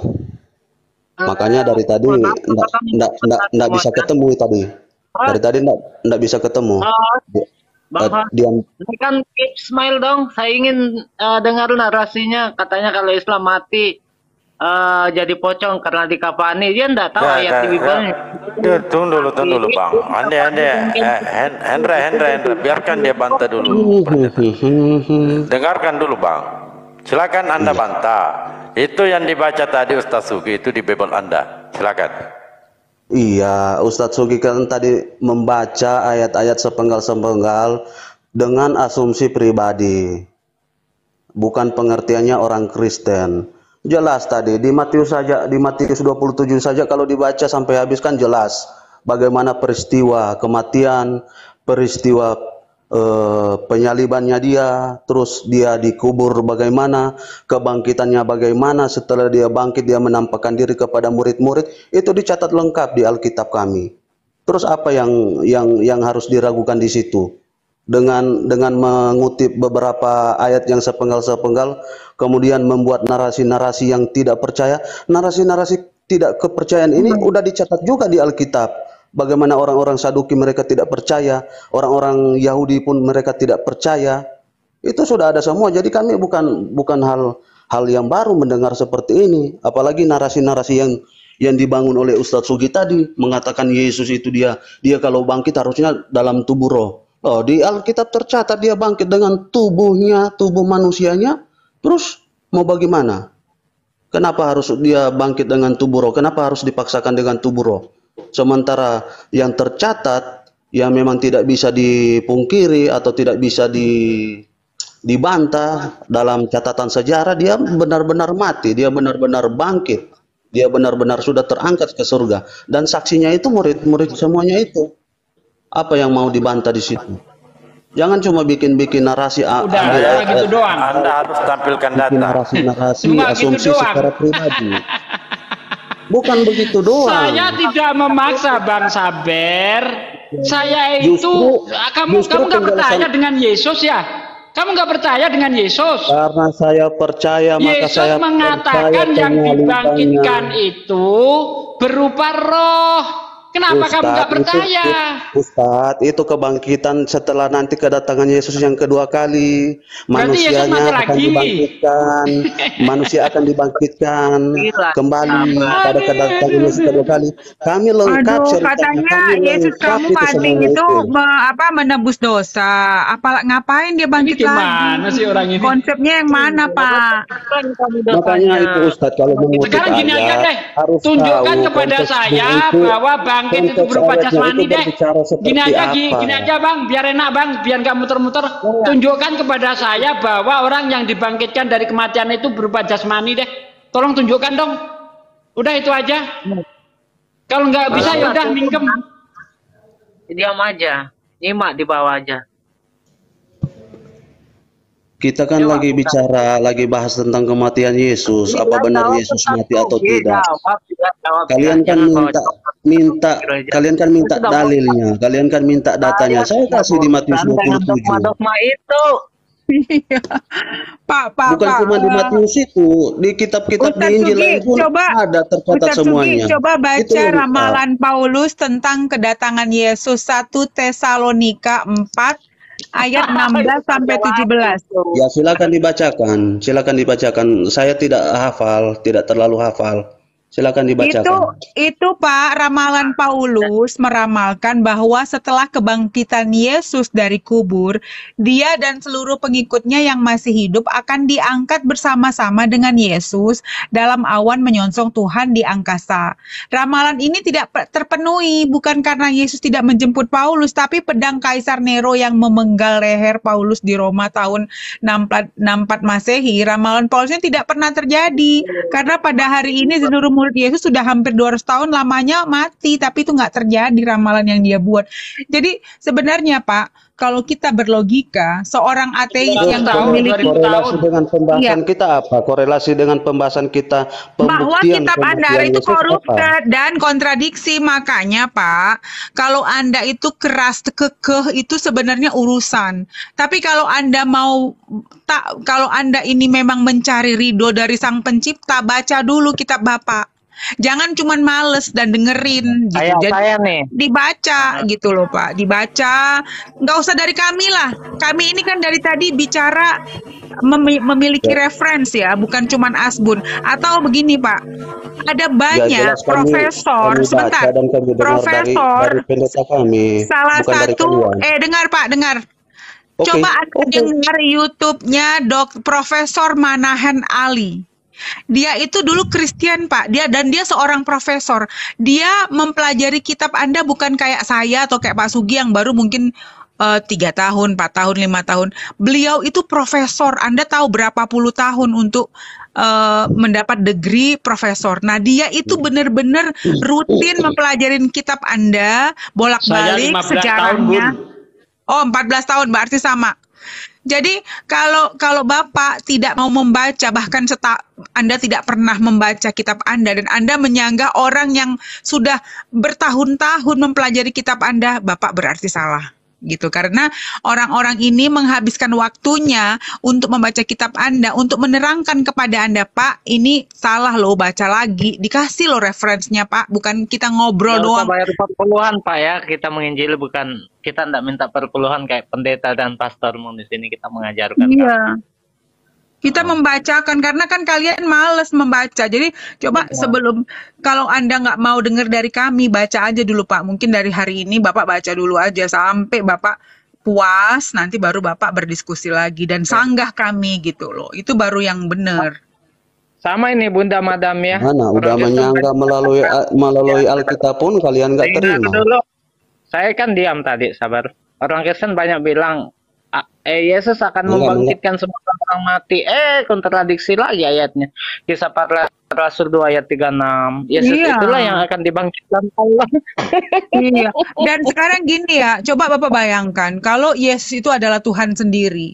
Makanya dari tadi enggak, enggak, enggak, enggak bisa ketemu tadi. Dari tadi enggak, enggak bisa ketemu. Bang diam ini kan Ismail dong. Saya ingin eh, dengar narasinya. Katanya kalau Islam mati eh, jadi pocong karena dikafani. Dia enggak tahu Ya, ayat ya, di Bible. ya. Duh, Tunggu dulu, tunggu dulu, Bang. Ande, ande, eh, Hen- Hendra, Hendra, Hendra, biarkan dia bantah dulu. Dengarkan dulu, Bang. Silakan Anda bantah. Itu yang dibaca tadi Ustaz Sugi itu di Bible Anda. Silakan. Iya, Ustadz Sugi kan tadi membaca ayat-ayat sepenggal-sepenggal dengan asumsi pribadi. Bukan pengertiannya orang Kristen. Jelas tadi di Matius saja, di Matius 27 saja kalau dibaca sampai habis kan jelas bagaimana peristiwa kematian, peristiwa eh, penyalibannya dia, terus dia dikubur bagaimana, kebangkitannya bagaimana, setelah dia bangkit dia menampakkan diri kepada murid-murid, itu dicatat lengkap di Alkitab kami. Terus apa yang yang yang harus diragukan di situ? Dengan dengan mengutip beberapa ayat yang sepenggal-sepenggal, kemudian membuat narasi-narasi yang tidak percaya, narasi-narasi tidak kepercayaan ini udah dicatat juga di Alkitab. Bagaimana orang-orang Saduki mereka tidak percaya, orang-orang Yahudi pun mereka tidak percaya. Itu sudah ada semua. Jadi kami bukan bukan hal hal yang baru mendengar seperti ini, apalagi narasi-narasi yang yang dibangun oleh Ustadz Sugi tadi mengatakan Yesus itu dia dia kalau bangkit harusnya dalam tubuh roh. Oh, di Alkitab tercatat dia bangkit dengan tubuhnya, tubuh manusianya. Terus mau bagaimana? Kenapa harus dia bangkit dengan tubuh roh? Kenapa harus dipaksakan dengan tubuh roh? Sementara yang tercatat yang memang tidak bisa dipungkiri atau tidak bisa di dibantah dalam catatan sejarah dia benar-benar mati, dia benar-benar bangkit. Dia benar-benar sudah terangkat ke surga dan saksinya itu murid-murid semuanya itu. Apa yang mau dibantah di situ? Jangan cuma bikin-bikin narasi a- Udah, ambil ayat- gitu doang. Anda harus tampilkan data. narasi-narasi gitu asumsi doang. secara pribadi. Bukan begitu doang. Saya tidak memaksa Bang Saber. Saya itu Justru- kamu justru kamu nggak percaya dengan Yesus ya? Kamu nggak percaya dengan Yesus? Karena saya percaya maka Yesus saya mengatakan percaya yang dibangkitkan itu berupa roh. Kenapa kamu nggak Ustadz, percaya? Itu, Ustadz, itu kebangkitan setelah nanti kedatangan Yesus yang kedua kali. Manusianya akan lagi. dibangkitkan. (laughs) Manusia akan dibangkitkan Gila. kembali pada kedatangan Yesus kedua kali. Kami lengkap Aduh, ceritanya. katanya Kami Yesus lengkap kamu itu mati semuanya itu itu. me- apa menebus dosa. Apa ngapain dia Ini bangkit gimana lagi? sih orang ini? Konsepnya yang mana, Pak? Kan kamu Makanya itu Ustadz kalau mengutip Sekarang gini aja ayat deh, harus tunjukkan kepada saya itu- bahwa bangkit itu berupa jasmani deh. Gini aja, gini, apa. gini aja bang, biar enak bang, biar nggak muter-muter. Tunjukkan kepada saya bahwa orang yang dibangkitkan dari kematian itu berupa jasmani deh. Tolong tunjukkan dong. Udah itu aja. Kalau nggak bisa ya udah mingkem. Diam aja. Nyimak di bawah aja. Kita kan Jawab, lagi bicara, lagi bahas tentang kematian Yesus. Apa Iya, benar jawab Yesus mati atau Iya, tidak? jawab, iya, jawab. Kalian kan minta minta kalian kan minta dalilnya, kalian kan minta datanya. Saya kasih di Matius Bukan dengan 27. dogma-dogma itu. Iya. Pak, Pak, Bukan Pak. cuma di Matius itu, di kitab-kitab di Injil Sugi, pun coba ada tercatat Sugi, semuanya. coba baca ramalan Paulus tentang kedatangan Yesus 1 Tesalonika 4 ayat (laughs) 16 sampai 17. Ya silakan dibacakan, silakan dibacakan. Saya tidak hafal, tidak terlalu hafal. Silakan Itu dibacakan. itu Pak ramalan Paulus meramalkan bahwa setelah kebangkitan Yesus dari kubur, dia dan seluruh pengikutnya yang masih hidup akan diangkat bersama-sama dengan Yesus dalam awan menyongsong Tuhan di angkasa. Ramalan ini tidak pe- terpenuhi bukan karena Yesus tidak menjemput Paulus, tapi pedang Kaisar Nero yang memenggal leher Paulus di Roma tahun 64 64 Masehi. Ramalan Paulus ini tidak pernah terjadi karena pada hari ini seluruh murid Yesus sudah hampir 200 tahun lamanya mati, tapi itu nggak terjadi ramalan yang dia buat. Jadi sebenarnya Pak, kalau kita berlogika, seorang ateis yang tahun, memiliki 2000 Korelasi tahun. dengan pembahasan Iya. kita apa? Korelasi dengan pembahasan kita bahwa kitab Anda itu korupted dan kontradiksi makanya Pak kalau Anda itu keras kekeh itu sebenarnya urusan tapi kalau Anda mau tak kalau Anda ini memang mencari ridho dari sang pencipta baca dulu kitab Bapak jangan cuman males dan dengerin gitu. Kayak Jadi- saya nih. dibaca gitu loh Pak. Dibaca. Nggak usah dari kami lah. Kami ini kan dari tadi bicara memi- memiliki reference ya bukan cuman asbun. Atau begini Pak. Ada Ya, banyak jelas kami- profesor kami baca sebentar dan kami profesor dari, dari kami, salah satu eh dengar Pak dengar. Oke, coba Anda oke. dengar YouTube-nya Dok Profesor Manahan Ali dia itu dulu Kristen Pak, dia dan dia seorang profesor. Dia mempelajari kitab Anda bukan kayak saya atau kayak Pak Sugi yang baru mungkin eh, tiga tahun, empat tahun, lima tahun. Beliau itu profesor. Anda tahu berapa puluh tahun untuk eh, mendapat degree profesor. Nah dia itu benar-benar rutin mempelajarin kitab Anda bolak-balik 15 tahun, sejarahnya. Bun. Oh 14 tahun berarti sama. Jadi kalau kalau Bapak tidak mau membaca bahkan seta, Anda tidak pernah membaca kitab Anda dan Anda menyanggah orang yang sudah bertahun-tahun mempelajari kitab Anda, Bapak berarti salah gitu karena orang-orang ini menghabiskan waktunya untuk membaca kitab Anda untuk menerangkan kepada Anda Pak ini salah loh baca lagi dikasih loh referensinya Pak bukan kita ngobrol usah doang bayar perpuluhan Pak ya. Kita menginjili bukan kita tidak minta perpuluhan kayak pendeta dan pastor di sini kita mengajarkan. Iya. Kita membacakan karena kan kalian males membaca. Jadi coba sebelum kalau Anda nggak mau dengar dari kami, baca aja dulu Pak. Mungkin dari hari ini Bapak baca dulu aja sampai Bapak puas, nanti baru Bapak berdiskusi lagi dan sanggah kami gitu loh. Itu baru yang benar. Sama ini Bunda Madam ya. Mana udah menyanggah melalui melalui Alkitab pun kalian nggak terima. dulu. Saya kan diam tadi, sabar. Orang Kristen banyak bilang, "Ah, eh Yesus akan Enggak, membangkitkan semua orang mati. Eh, kontradiksi lagi ayatnya. Kisah para Rasul 2 ayat 36. Yesus Iya. itulah yang akan dibangkitkan Allah. (laughs) Iya. Dan sekarang gini ya, coba Bapak bayangkan kalau Yesus itu adalah Tuhan sendiri.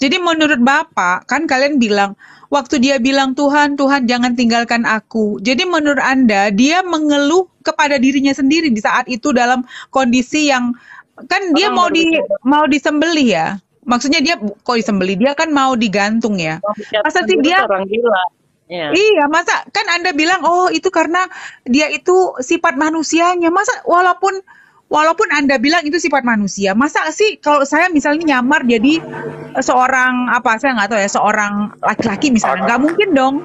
Jadi menurut Bapak, kan kalian bilang waktu dia bilang Tuhan, Tuhan jangan tinggalkan aku. Jadi menurut Anda dia mengeluh kepada dirinya sendiri di saat itu dalam kondisi yang kan dia mau di mau disembelih ya. Maksudnya dia kok disembelih? Dia kan mau digantung ya. Masa sih dia orang gila. Iya. Iya, masa kan Anda bilang oh itu karena dia itu sifat manusianya. Masa walaupun walaupun Anda bilang itu sifat manusia, masa sih kalau saya misalnya nyamar jadi eh, seorang apa saya nggak tahu ya, seorang laki-laki misalnya, nggak mungkin dong.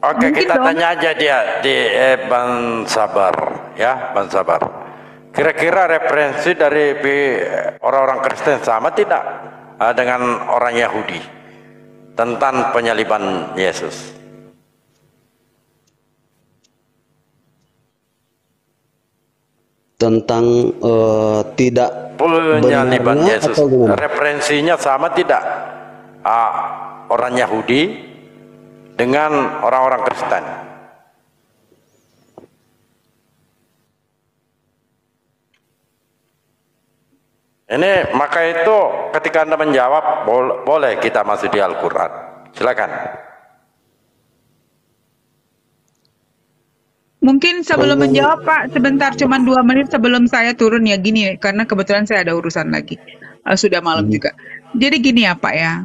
Oke, Mungkin kita dong. tanya aja dia di eh, Ban Sabar, ya, Ban Sabar. Kira-kira referensi dari orang-orang Kristen sama tidak eh, dengan orang Yahudi tentang penyaliban Yesus? Tentang eh, tidak Penyaliban Yesus, atau gimana? referensinya sama tidak ah, orang Yahudi dengan orang-orang Kristen? Ini maka itu ketika Anda menjawab bol- boleh kita masuk di Al-Qur'an. Silakan. Mungkin sebelum menjawab Pak, sebentar cuman dua menit sebelum saya turun ya gini, karena kebetulan saya ada urusan lagi. Eh, sudah malam Hmm. juga. Jadi gini ya Pak ya,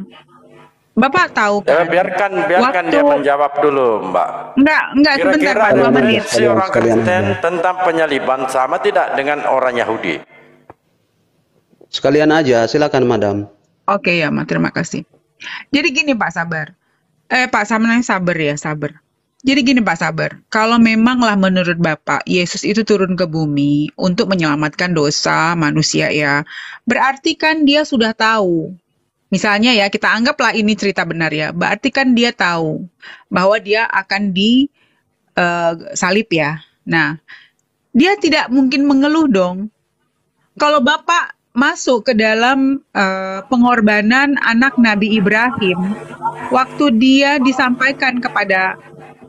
Bapak tahu Ya, kan? biarkan biarkan dia waktu- menjawab dulu, Mbak. Enggak, enggak sebentar Kira-kira Pak, dua menit. Sekalian- orang Kristen tentang penyaliban sama tidak dengan orang Yahudi? Sekalian aja, silakan Madam. Oke ya, Ma, terima kasih. Jadi gini Pak Sabar. Eh Pak Sabar sabar ya, sabar. Jadi gini Pak Sabar, kalau memanglah menurut Bapak Yesus itu turun ke bumi untuk menyelamatkan dosa manusia ya, berarti kan dia sudah tahu. Misalnya ya, kita anggaplah ini cerita benar ya, berarti kan dia tahu bahwa dia akan di eh, salib ya. Nah, dia tidak mungkin mengeluh dong kalau Bapak masuk ke dalam eh, pengorbanan anak Nabi Ibrahim, waktu dia disampaikan kepada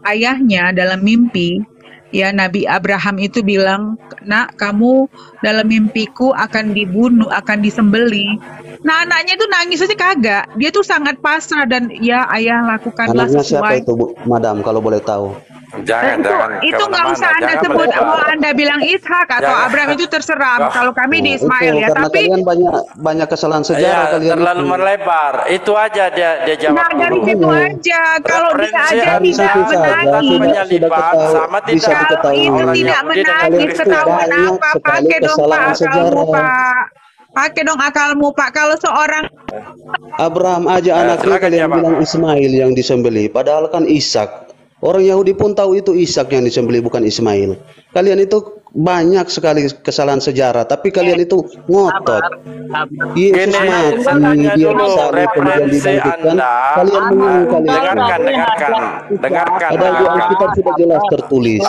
ayahnya dalam mimpi, ya Nabi Abraham itu bilang, "Nak, kamu dalam mimpiku akan dibunuh, akan disembeli." Nah, anaknya itu nangis aja kagak. Dia tuh sangat pasrah dan ya ayah lakukanlah Anaknya siapa sesuai itu, Bu? Madam, kalau boleh tahu? Jangan, itu jangan. itu nggak usah anda jangan sebut melebar. mau anda bilang Ishak atau Jangan. Abraham itu terserah Wah. kalau kami di Ismail itu ya karena tapi kalian banyak banyak kesalahan sejarah Ya, kalian terlalu itu. melebar. Itu aja dia dia jawab nah dari dulu. situ aja kalau dia Referensi aja tidak menagih ketahui, sama tidak bisa kalau diketahui. itu tidak menagih ketahuan apa pakai dong pak akalmu pak pakai dong akalmu pak kalau seorang Abraham aja Eh, anaknya kalian bilang Ismail yang disembeli, padahal kan Ishak. Orang Yahudi pun tahu itu Ishak yang disembeli bukan Ismail. Kalian itu banyak sekali kesalahan sejarah, tapi kalian itu ngotot. Yesus mati, dia disalib, kemudian dibangkitkan. Kalian mengeluh kalian. Dengarkan, dengarkan, dengarkan, Padahal di. Alkitab sudah jelas tertulis.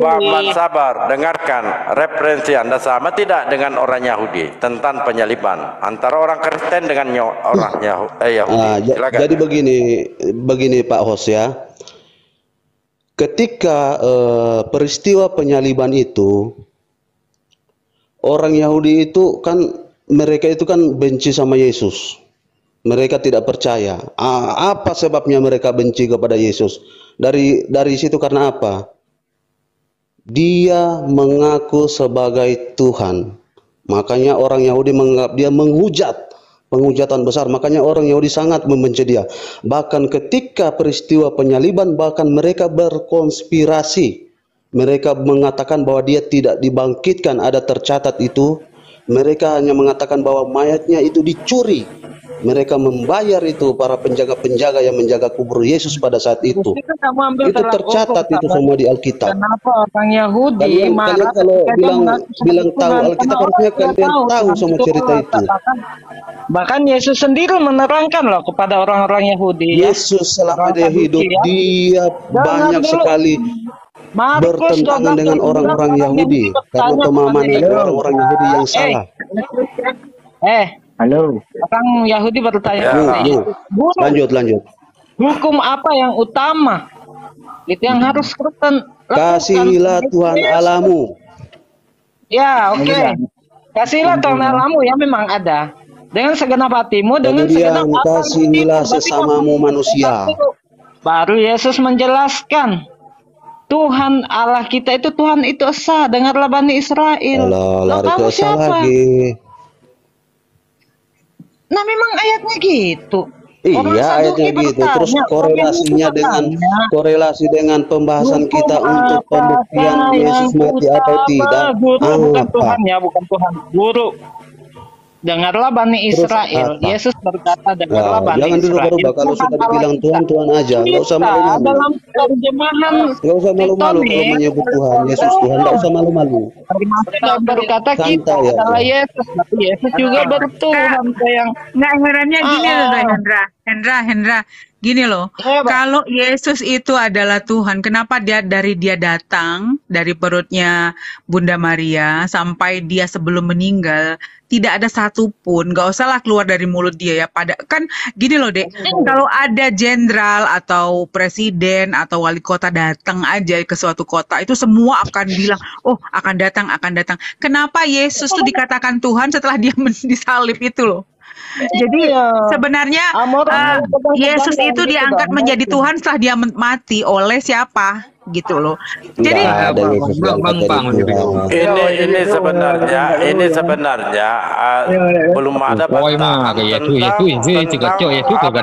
Bapak sabar, dengarkan. Referensi Anda sama tidak dengan orang Yahudi tentang penyaliban antara orang Kristen dengan orang eh, Yahudi. Ah, Silakan. jadi begini, begini Pak Hos ya. Ketika eh, peristiwa penyaliban itu, orang Yahudi itu kan mereka itu kan benci sama Yesus. Mereka tidak percaya. Apa sebabnya mereka benci kepada Yesus? Dari dari situ karena apa? Dia mengaku sebagai Tuhan. Makanya orang Yahudi menganggap dia menghujat, penghujatan besar. Makanya orang Yahudi sangat membenci dia. Bahkan ketika peristiwa penyaliban, bahkan mereka berkonspirasi. Mereka mengatakan bahwa dia tidak dibangkitkan, ada tercatat itu. Mereka hanya mengatakan bahwa mayatnya itu dicuri. Mereka membayar itu para penjaga-penjaga yang menjaga kubur Yesus pada saat itu. Ambil Itu tercatat itu semua di Alkitab. Kenapa orang Yahudi Kalian, kalau bilang bilang tahu? Alkitab harusnya kalian tahu Tuhan sama cerita itu. Bahkan, Yesus sendiri menerangkan loh kepada orang-orang Yahudi ya. Yesus selama dia hidup ya. dia banyak sekali Markus bertentangan 12 dengan orang-orang Yahudi karena pemahaman dari orang-orang Yahudi yang Eh, salah. eh, Halo. orang Yahudi bertanya Ya. Hmm, Guru, Lanjut lanjut. hukum apa yang utama? Itu yang harus kita. Kasihilah Tuhan Allahmu. Ya, oke. Kasihlah Tuhan Allahmu ya memang ada. Dengan segenap hatimu, dengan Kemudian segenap akal kasihilah sesamamu manusia. Baru Yesus menjelaskan Tuhan Allah kita itu Tuhan itu esa. Dengarlah Bani Israel. Kalau Loh, lari kamu ke esa siapa? lagi. Nah memang ayatnya gitu. Orang Iya ayatnya gitu. bertanya, Terus korelasinya dengan bertanya, korelasi dengan pembahasan Hukum kita untuk apa pembuktian Yesus mati atau tidak. Guru bukan Apa? Tuhan ya, bukan Tuhan. Guru. Dengarlah Bani Israel. Yesus berkata, dengarlah Nah, Bani jangan dulu Israel. berubah. Kalau Tuhan sudah dibilang Tuhan, Tuhan aja. Nggak usah malu-malu. dalam terjemahan Nggak usah malu-malu kalau menyebut Tuhan. Yesus Tuhan. Nggak usah malu-malu. kita berkata kita aja. adalah Yesus, tapi Yesus juga bertuhan sayang. Nggak herannya gini Ah, loh ah. Hendra, Hendra, Hendra. Gini loh, Iya, Pak. kalau Yesus itu adalah Tuhan, kenapa dia dari dia datang dari perutnya Bunda Maria sampai dia sebelum meninggal tidak ada satupun, nggak usahlah keluar dari mulut dia ya. Pada kan gini loh dek, kalau ada jenderal atau presiden atau wali kota datang aja ke suatu kota itu semua akan bilang, oh akan datang, akan datang. Kenapa Yesus tuh dikatakan Tuhan setelah dia (laughs) disalib itu loh? Jadi Iya. sebenarnya Amor, amor, Yesus amor, itu amor, diangkat amor. menjadi Tuhan setelah dia mati oleh siapa gitu loh. Jadi. Ini ini sebenarnya ini sebenarnya uh, belum ada bantahan tentang,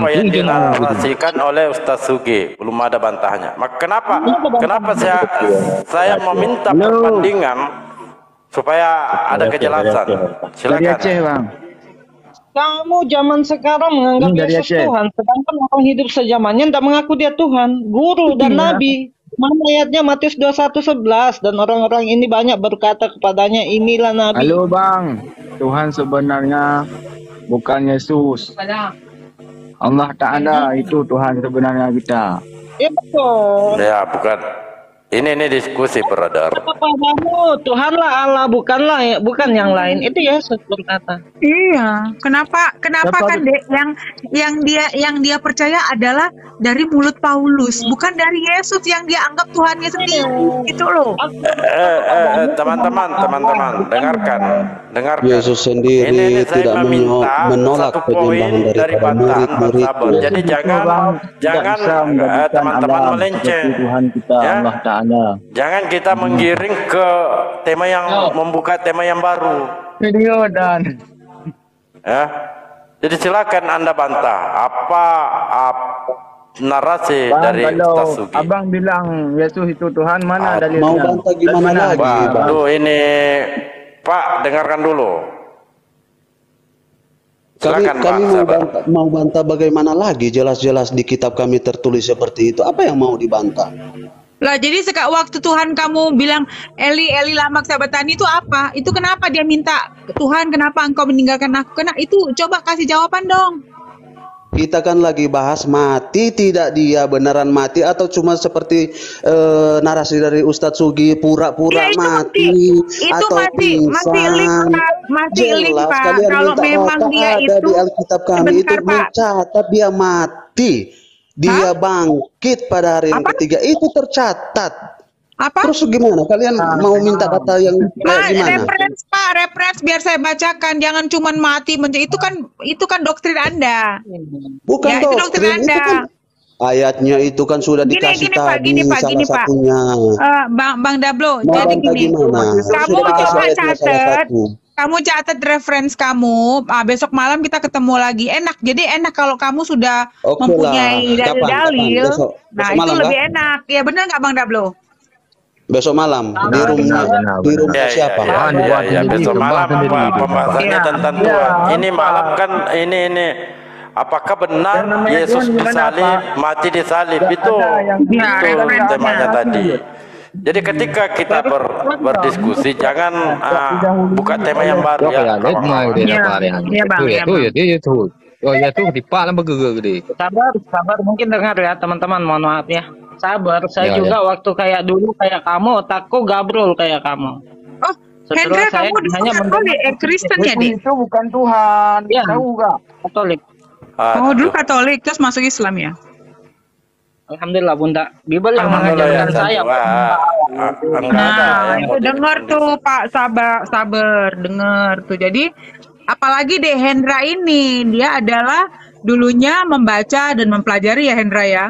apa yang dinarasikan oleh Ustaz Sugi belum ada bantahannya. Maka kenapa kenapa saya saya meminta perbandingan supaya ada kejelasan. Silakan. Kamu zaman sekarang menganggap Hmm, Yesus Aceh. Tuhan, sedangkan orang hidup sezamannya tidak mengaku dia Tuhan, guru dan nabi. Mana ayatnya Matius 21:11 dan orang-orang ini banyak berkata kepadanya inilah nabi. Halo bang, Tuhan sebenarnya bukan Yesus. Allah Ta'ala itu Tuhan sebenarnya kita. Ya betul. Ya, bukan. Ini ini diskusi, brother. Kepadamu Tuhanlah Allah bukanlah bukan yang lain. Itu Yesus berkata. Iya, kenapa kenapa Siapa kan dek yang yang dia yang dia percaya adalah dari mulut Paulus, bukan dari Yesus yang dia anggap Tuhannya sendiri gitu loh. Eh, eh, eh, teman-teman, teman-teman, dengarkan, dengarkan. Yesus sendiri Ini, ini tidak meminta menolak penyembahan dari. Sabar. Jadi jangan, Bang, jangan eh, teman-teman melenceng. Tuhan kita Ya. Allah Ta'ala. Jangan kita menggiring ke tema yang membuka tema yang baru. Video dan Ya. Jadi silakan Anda bantah apa, ap- narasi Bang, dari kalau Ustaz Sugi. abang bilang Yesus itu Tuhan mana Ah, dalilnya? Mau bantah gimana mana? lagi, Bang? Waduh, ini Pak dengarkan dulu. Kami, Silakan Pak kami mau Sabar. bantah, mau bantah bagaimana lagi? Jelas-jelas di kitab kami tertulis seperti itu. Apa yang mau dibantah? Lah jadi seka waktu Tuhan kamu bilang Eli Eli lama sabatani itu apa? Itu kenapa dia minta Tuhan kenapa engkau meninggalkan aku? Kena itu coba kasih jawaban dong. Kita kan lagi bahas mati tidak dia beneran mati atau cuma seperti eh, narasi dari Ustadz Sugi pura-pura Ya, itu mati itu atau masih- masih pingsan. link, Pak. Masih Jelas Kalau memang dia ada itu- di Alkitab kami Sebentar, itu mencatat dia mati. Dia bangkit pada hari yang Apa? ketiga itu tercatat. Apa? Terus gimana? Kalian mau minta data yang kayak Ma, gimana? reference Pak, biar saya bacakan. Jangan cuman mati itu kan itu kan doktrin Anda. Bukan ya, itu doktrin doktrin, itu Anda. kan ayatnya itu kan sudah Gini, dikasih gini, Pak, tadi gini, Pak, salah gini, Pak. satunya. Eh, Bang Bang Dablo, Mau jadi gini. gimana? Kamu coba catat. Kamu catat reference kamu. Ah, besok malam kita ketemu lagi. Enak. Jadi enak kalau kamu sudah Oke mempunyai dalil-dalil. Nah, besok itu malam lebih kah? enak. Ya benar nggak Bang Dablo? Besok malam di rumah di rumah Ya, ya, siapa? ya, ya, ya, besok malam apa- pembahasannya Iya. tentang Tuhan. Ini malam kan ini ini apakah benar Yesus disalib, mati disalib itu Ya, itu temanya tadi. Jadi ketika kita ber- berdiskusi jangan ah, buka tema yang baru ya. Iya, iya Bang, iya Bang. dia tu. Oh ya tu tipak lah bergerak dia. Sabar, sabar. Mungkin dengar ya teman-teman. Mohon maaf ya. Sabar. Saya Ya, juga waktu kayak dulu kayak kamu, otakku gabrol kayak kamu. Oh, Hendra saya kamu hanya Katolik, eh Kristen ya, Dik? Itu bukan Tuhan. Ya. Tahu gak? Katolik. Oh, dulu. Katolik terus masuk Islam ya? Alhamdulillah Bunda. Bibel yang Alhamdulillah ya mengajarkan saya. Ah, ah, Nah, yang itu dengar tuh Pak Sabar, sabar, dengar tuh. Jadi apalagi deh Hendra ini, dia adalah dulunya membaca dan mempelajari ya Hendra ya.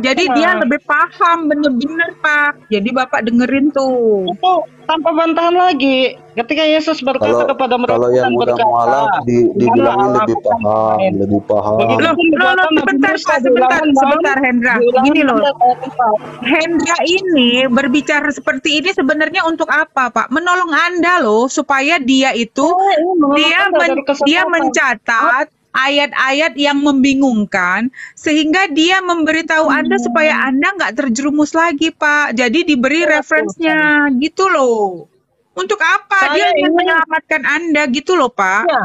Jadi dia lebih paham bener-bener Pak. Jadi Bapak dengerin tuh. Itu tanpa bantahan lagi. Ketika Yesus berkata Kalau kepada mereka kalau yang mudah mualaf di, dibilangin "Janganlah lebih paham, lain." lebih paham. Loh, loh, loh, sebentar Pak, sebentar, sebentar Hendra. Gini loh. Hendra ini berbicara seperti ini sebenarnya untuk apa, Pak? Menolong Anda loh supaya dia itu Oh, ini menolong dia men- dia mencatat ayat-ayat yang membingungkan sehingga dia memberitahu Anda supaya Anda nggak terjerumus lagi, Pak. Jadi diberi referensinya gitu loh. Untuk apa? Saya dia ingin menyelamatkan Anda gitu loh, Pak. Ya.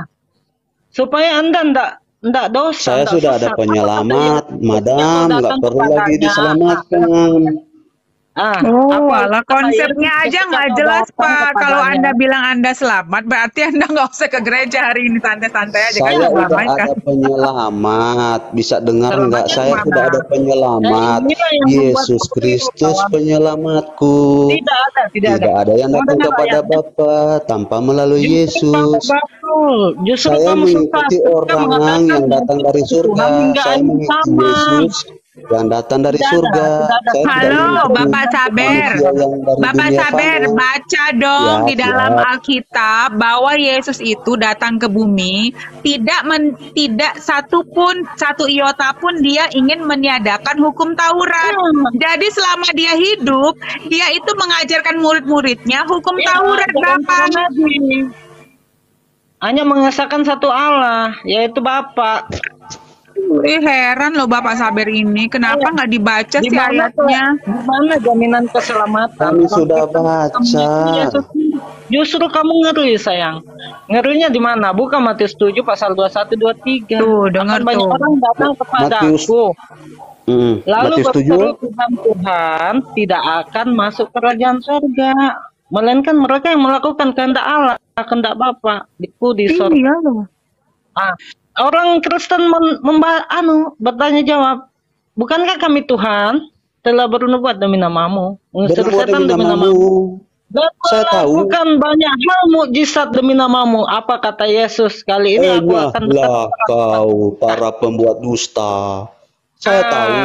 Supaya Anda ndak ndak dosa. Saya ndak sudah ada sesat. Apa penyelamat, madam, Yang nggak datang perlu lagi diselamatkan. Ah, Oh, apa- apa konsepnya Yesus aja ketika nggak jelas, Pak. Kalau? Anda bilang Anda selamat, berarti Anda (laughs) nggak usah ke gereja hari ini santai-santai aja kan Saya nggak udah selamat kan? ada penyelamat, bisa dengar nggak? Saya ke mana? sudah ada penyelamat. Eh, yang Yesus Kristus penyelamatku. Tidak ada, tidak ada. Tidak ada yang Mau datang kepada? Bapa tanpa melalui Justru Yesus. Justru Saya kamu mengikuti orang yang datang dari surga. Saya mengikuti. Yesus yang datang dari Tidak surga. ada. Halo, mengikuti Bapak Saber. dari Bapak Saber, fana. baca dong Siap, di dalam siap. Alkitab bahwa Yesus itu datang ke bumi tidak men- tidak satu pun satu iota pun dia ingin meniadakan hukum Taurat. Hmm. Jadi selama dia hidup, dia itu mengajarkan murid-muridnya hukum Ya, Taurat, Bapak. Hanya mengesahkan satu Allah, yaitu Bapa. Ih, heran loh Bapak Saber ini, kenapa nggak dibaca Di sih mana ayatnya? di mana jaminan keselamatan? Kami sudah kita baca. Justru kamu ngeri sayang. Ngerinya di mana? Bukan Matius 7 pasal 21 23. Tuh, dengar Akan banyak tuh. orang datang kepada Matius aku. Hmm, Lalu Matius 7 berseru Tuhan Tuhan tidak akan masuk kerajaan surga. Melainkan mereka yang melakukan kehendak Allah, kehendak Bapa diku di surga. Iya loh. Ah, orang Kristen mem- memba- anu bertanya jawab, bukankah kami Tuhan telah bernubuat demi namamu, mengusir berbuat setan demi demi namamu, namamu. dan Saya tahu. melakukan banyak hal mukjizat demi namamu. Apa kata Yesus kali ini aku akan Enyahlah kau para pembuat dusta. Saya Ah. tahu.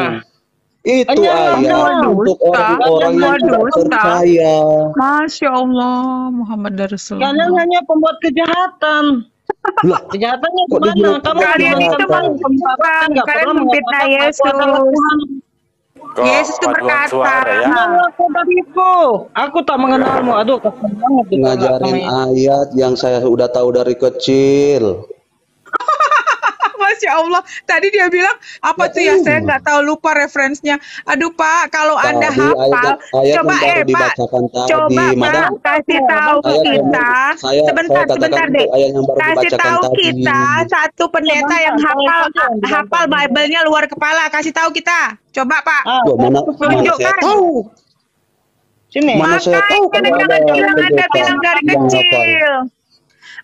Itu ayat pembuat untuk dusta. orang-orang yang tidak percaya. Masya Allah, Muhammad Rasulullah. Kalian hanya pembuat kejahatan. Lah, Kejahatannya Kok gimana? dibilang Kamu Kalian itu nggak kalian pernah memfitnah aku Yesus. Yesus itu berkata, suara ya? Dariku. Aku tak mengenalmu. Aduh, kasihan banget ngajarin Yesus. ayat yang saya udah tahu dari kecil. Masya Allah, tadi dia bilang apa tuh ya? Saya nggak tahu lupa referensinya. Aduh Pak, kalau anda Tadi hafal, ayat, ayat coba eh Pak, dibacakan tadi, coba. Pak kasih tahu ke Ayat kita. saya- sebentar, saya sebentar deh. ayat yang baru Kasih tahu tadi. kita satu pendeta yang hafal hafal. Bible-nya luar kepala. Kasih tahu kita. Coba Pak. Ah, mana, mana saya Tunjukkan. tahu? sini. Mana saya tahu Makanya kalau jangan ada bilang Anda pendeta bilang dari yang hafal.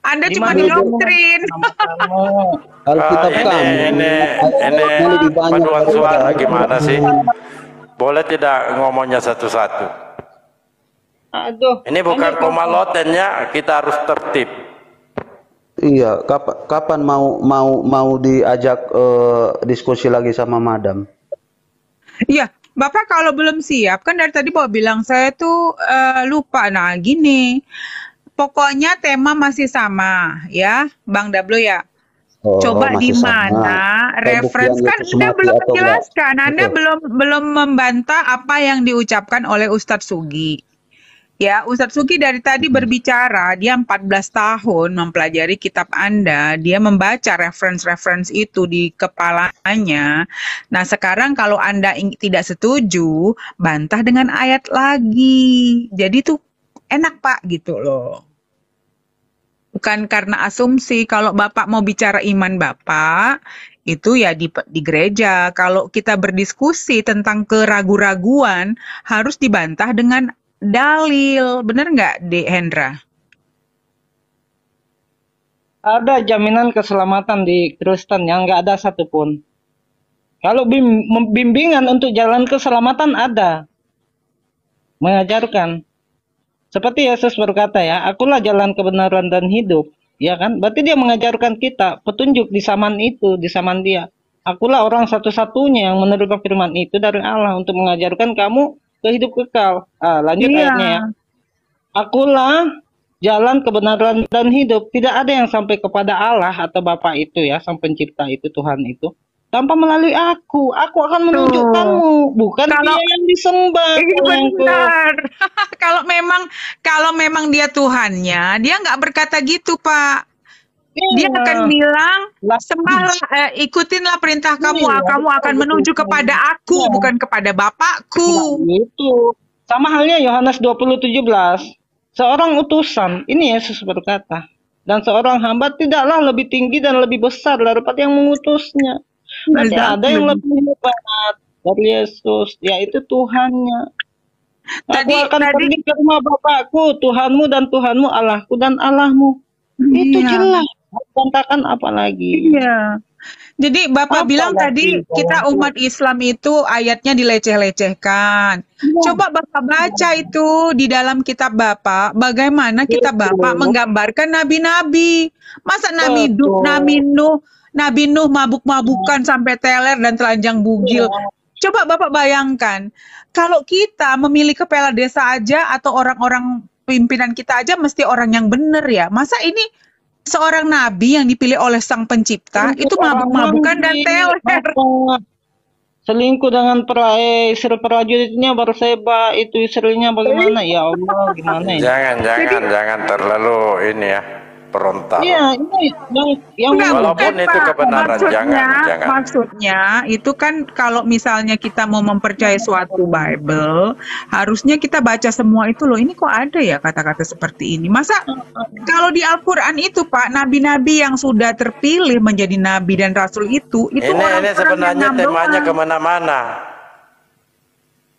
Anda cuma didoktrin. kamu? Alkitab Ah, ini, kamu, ini, ini ayat-ayatnya lebih banyak paduan suara gimana sih? Boleh tidak ngomongnya satu-satu? Aduh. Ini bukan komalotennya, kita harus tertib. Iya, kapan, kapan mau mau mau diajak eh, diskusi lagi sama Madam? Iya, Bapak kalau belum siap, kan dari tadi Bapak bilang saya tuh eh, lupa. Nah, gini, pokoknya tema masih sama ya, Bang Dablo ya. Oh, Coba di mana reference Pembuktian kan Anda belum menjelaskan, Anda Betul. belum belum membantah apa yang diucapkan oleh Ustadz Sugi. Ya, Ustadz Sugi dari tadi berbicara, dia 14 tahun mempelajari kitab Anda, dia membaca reference-reference itu di kepalanya. Nah, sekarang kalau Anda tidak setuju, bantah dengan ayat lagi. Jadi tuh enak Pak gitu loh. Bukan karena asumsi kalau Bapak mau bicara iman Bapak, itu ya di, di gereja. Kalau kita berdiskusi tentang keragu-raguan, harus dibantah dengan dalil. Bener nggak, Dek Hendra? Ada jaminan keselamatan di Kristen yang nggak ada satupun. Kalau bim- bimbingan untuk jalan keselamatan ada. Mengajarkan. Seperti Yesus berkata ya, akulah jalan kebenaran dan hidup. Ya kan? Berarti dia mengajarkan kita petunjuk di zaman itu, di zaman dia. Akulah orang satu-satunya yang menerima firman itu dari Allah untuk mengajarkan kamu ke hidup kekal. Ah, lanjut Iya. ayatnya ya. Akulah jalan kebenaran dan hidup. Tidak ada yang sampai kepada Allah atau Bapa itu ya, sang pencipta itu, Tuhan itu. Tanpa melalui aku. Aku akan menunjukkanmu. Bukan Kalau- dia yang disembah. Iya benar. (laughs) kalau memang kalau memang dia Tuhannya, dia nggak berkata gitu, Pak. Dia Iya. akan bilang, Lah, sembahlah, eh, ikutinlah perintah kamu, Iya, kamu akan betul, menuju betul. kepada aku, Iya. bukan kepada Bapakku. Nah, itu. Sama halnya Yohanes 20:17. Seorang utusan, ini Yesus berkata, dan seorang hamba tidaklah lebih tinggi dan lebih besar daripada yang mengutusnya. Exactly. ada yang lebih hebat dari Yesus, yaitu Tuhannya. Tadi- Aku akan tadi- pergi ke rumah Bapakku, Tuhanmu dan Tuhanmu, Allahku dan Allahmu. Itu Iya. jelas. Bantahkan apa lagi? Iya. Jadi Bapak Apa bilang lagi tadi kita umat Islam itu ayatnya dileceh-lecehkan. Iya. Coba Bapak baca itu di dalam kitab Bapak, bagaimana kitab Betul. Bapak menggambarkan nabi-nabi. Masa Nabi. Nuh, Nabi Nuh, Nabi Nuh mabuk-mabukan sampai teler dan telanjang bugil. Iya. Coba Bapak bayangkan, kalau kita memilih kepala desa aja atau orang-orang pimpinan kita aja mesti orang yang benar ya. Masa ini seorang nabi yang dipilih oleh sang pencipta itu mabuk-mabukan dan teler. Selingkuh dengan pra eh, istri prajuritnya Barseba itu istrinya bagaimana? Ya Allah, gimana ini? Jangan, jangan, jangan terlalu ini ya, berontak. Iya, ini yang yang Enggak, Walaupun bukan, itu Pak. kebenaran, maksudnya, jangan, jangan. Maksudnya itu kan kalau misalnya kita mau mempercayai suatu Bible, harusnya kita baca semua itu loh. Ini kok ada ya kata-kata seperti ini? Masa kalau di Al-Qur'an itu Pak, nabi-nabi yang sudah terpilih menjadi nabi dan rasul itu itu Ini ini orang-orang yang sebenarnya temanya one. ke mana-mana.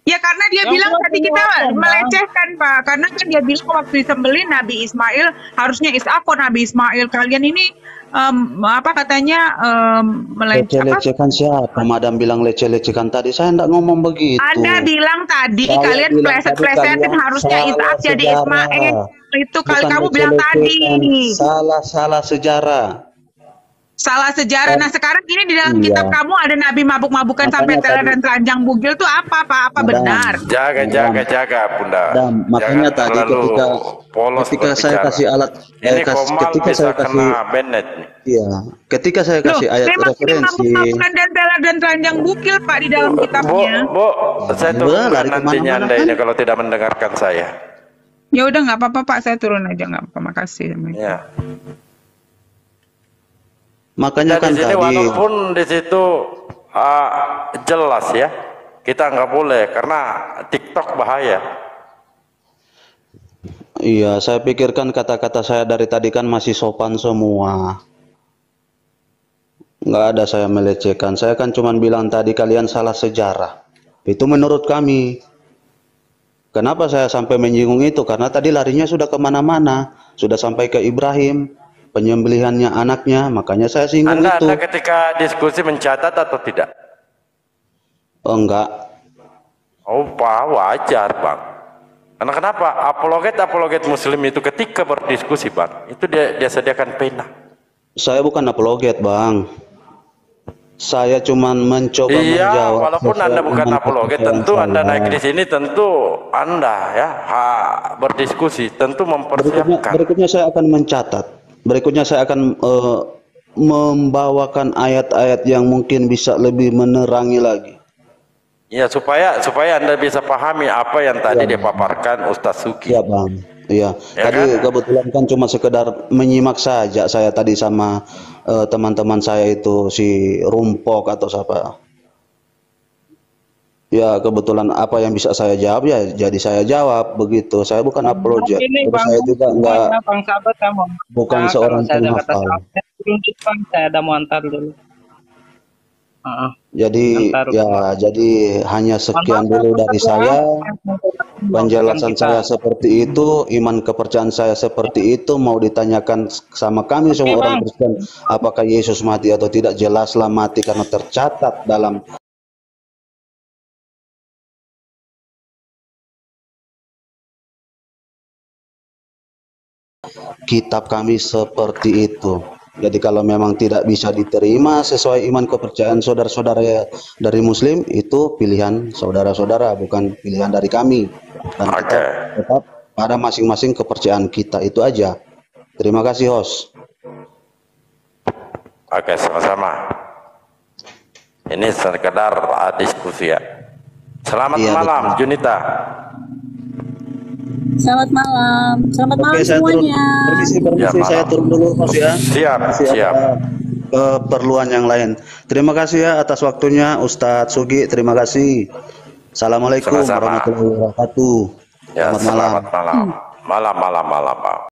Ya karena dia Yang bilang tadi kita Bang. melecehkan Pak. Karena kan dia bilang waktu disembelih Nabi Ismail harusnya Ishak kok Nabi Ismail. Kalian ini em, apa katanya em, meleceh apa? Leceh-lecehkan siapa? Madam bilang leceh-lecehkan tadi. Saya enggak ngomong begitu. Anda bilang tadi Saya kalian pleset-plesetin harusnya Ishak jadi. Ismail. Itu kali kamu bilang tadi. Salah-salah sejarah. Salah sejarah. Nah sekarang ini di dalam Iya. kitab kamu ada Nabi mabuk-mabukan sampai teler tadi- dan telanjang bugil itu apa Pak? Apa Madam. benar? Jaga, jaga, jaga, Bunda. Dan makanya Jangan tadi ketika polos ketika saya berbicara. kasih alat eh, Ini kas- Komal ketika saya kasih Bennett iya, ketika saya Loh, kasih ayat memang ini referensi mabuk-mabukan dan teler dan telanjang bugil Pak di dalam Bu, kitabnya. Bu, saya tunggu lari nantinya ke mana-mana Anda kan? ini kalau tidak mendengarkan saya. Ya udah nggak apa-apa Pak, saya turun aja nggak apa-apa. Makasih. Ya. Makanya Jadi kan di sini tadi walaupun di situ ah, jelas ya, kita nggak boleh karena TikTok bahaya. iya saya pikirkan kata-kata saya dari tadi kan masih sopan semua. Nggak ada saya melecehkan. Saya kan cuma bilang tadi kalian salah sejarah. Itu menurut kami. Kenapa saya sampai menyinggung itu? Karena tadi larinya sudah ke mana-mana. Sudah sampai ke Ibrahim penyembelihannya anaknya makanya saya singgung Anda, itu anda ketika diskusi mencatat atau tidak? oh, enggak Oh, Pak, wajar, Bang. Karena kenapa? Apologet-apologet muslim itu ketika berdiskusi bang, itu dia, dia sediakan pena. Saya bukan apologet, Bang. Saya cuman mencoba Iya, menjawab walaupun anda bukan apologet, tentu anda naik di sini, tentu anda ya ha, berdiskusi, tentu Berikutnya, mempersiapkan. berikutnya saya akan mencatat. Berikutnya saya akan eh, membawakan ayat-ayat yang mungkin bisa lebih menerangi lagi. Ya supaya supaya anda bisa pahami apa yang tadi dipaparkan Ustaz Suki. Iya, Bang. Iya. Ya tadi kan? kebetulan kan cuma sekedar menyimak saja saya tadi sama eh, teman-teman saya itu si Rumpok atau siapa. Ya kebetulan apa yang bisa saya jawab ya jadi saya jawab begitu. Saya bukan apologet. Ini Terus bang, saya juga enggak bang sahabat kamu. bukan Nah, seorang saya penghafal. saya bang, ada mau antar dulu. Jadi Antar. ya jadi hanya sekian dulu dari saya. Penjelasan saya seperti itu, iman kepercayaan saya seperti itu. Mau ditanyakan sama kami semua Oke, orang Bang. Kristen, apakah Yesus mati atau tidak? Jelaslah mati karena tercatat dalam kitab kami seperti itu. Jadi kalau memang tidak bisa diterima sesuai iman kepercayaan saudara-saudara dari Muslim itu pilihan saudara-saudara bukan pilihan dari kami. Dan Oke. tetap, tetap pada masing-masing kepercayaan kita itu aja. Terima kasih host. Oke, sama-sama. Ini sekedar diskusi ya. Selamat Iya, malam, betul. Junita. Selamat malam. Selamat malam saya turun. semuanya. Permisi, Ya, permisi, saya malam. turun dulu host ya. Siap, Masih ada siap. keperluan yang lain. Terima kasih ya atas waktunya Ustadz Sugi. Terima kasih. Assalamualaikum Sama-sama. warahmatullahi wabarakatuh. Ya, Selamat malam. selamat malam. Malam, malam, malam.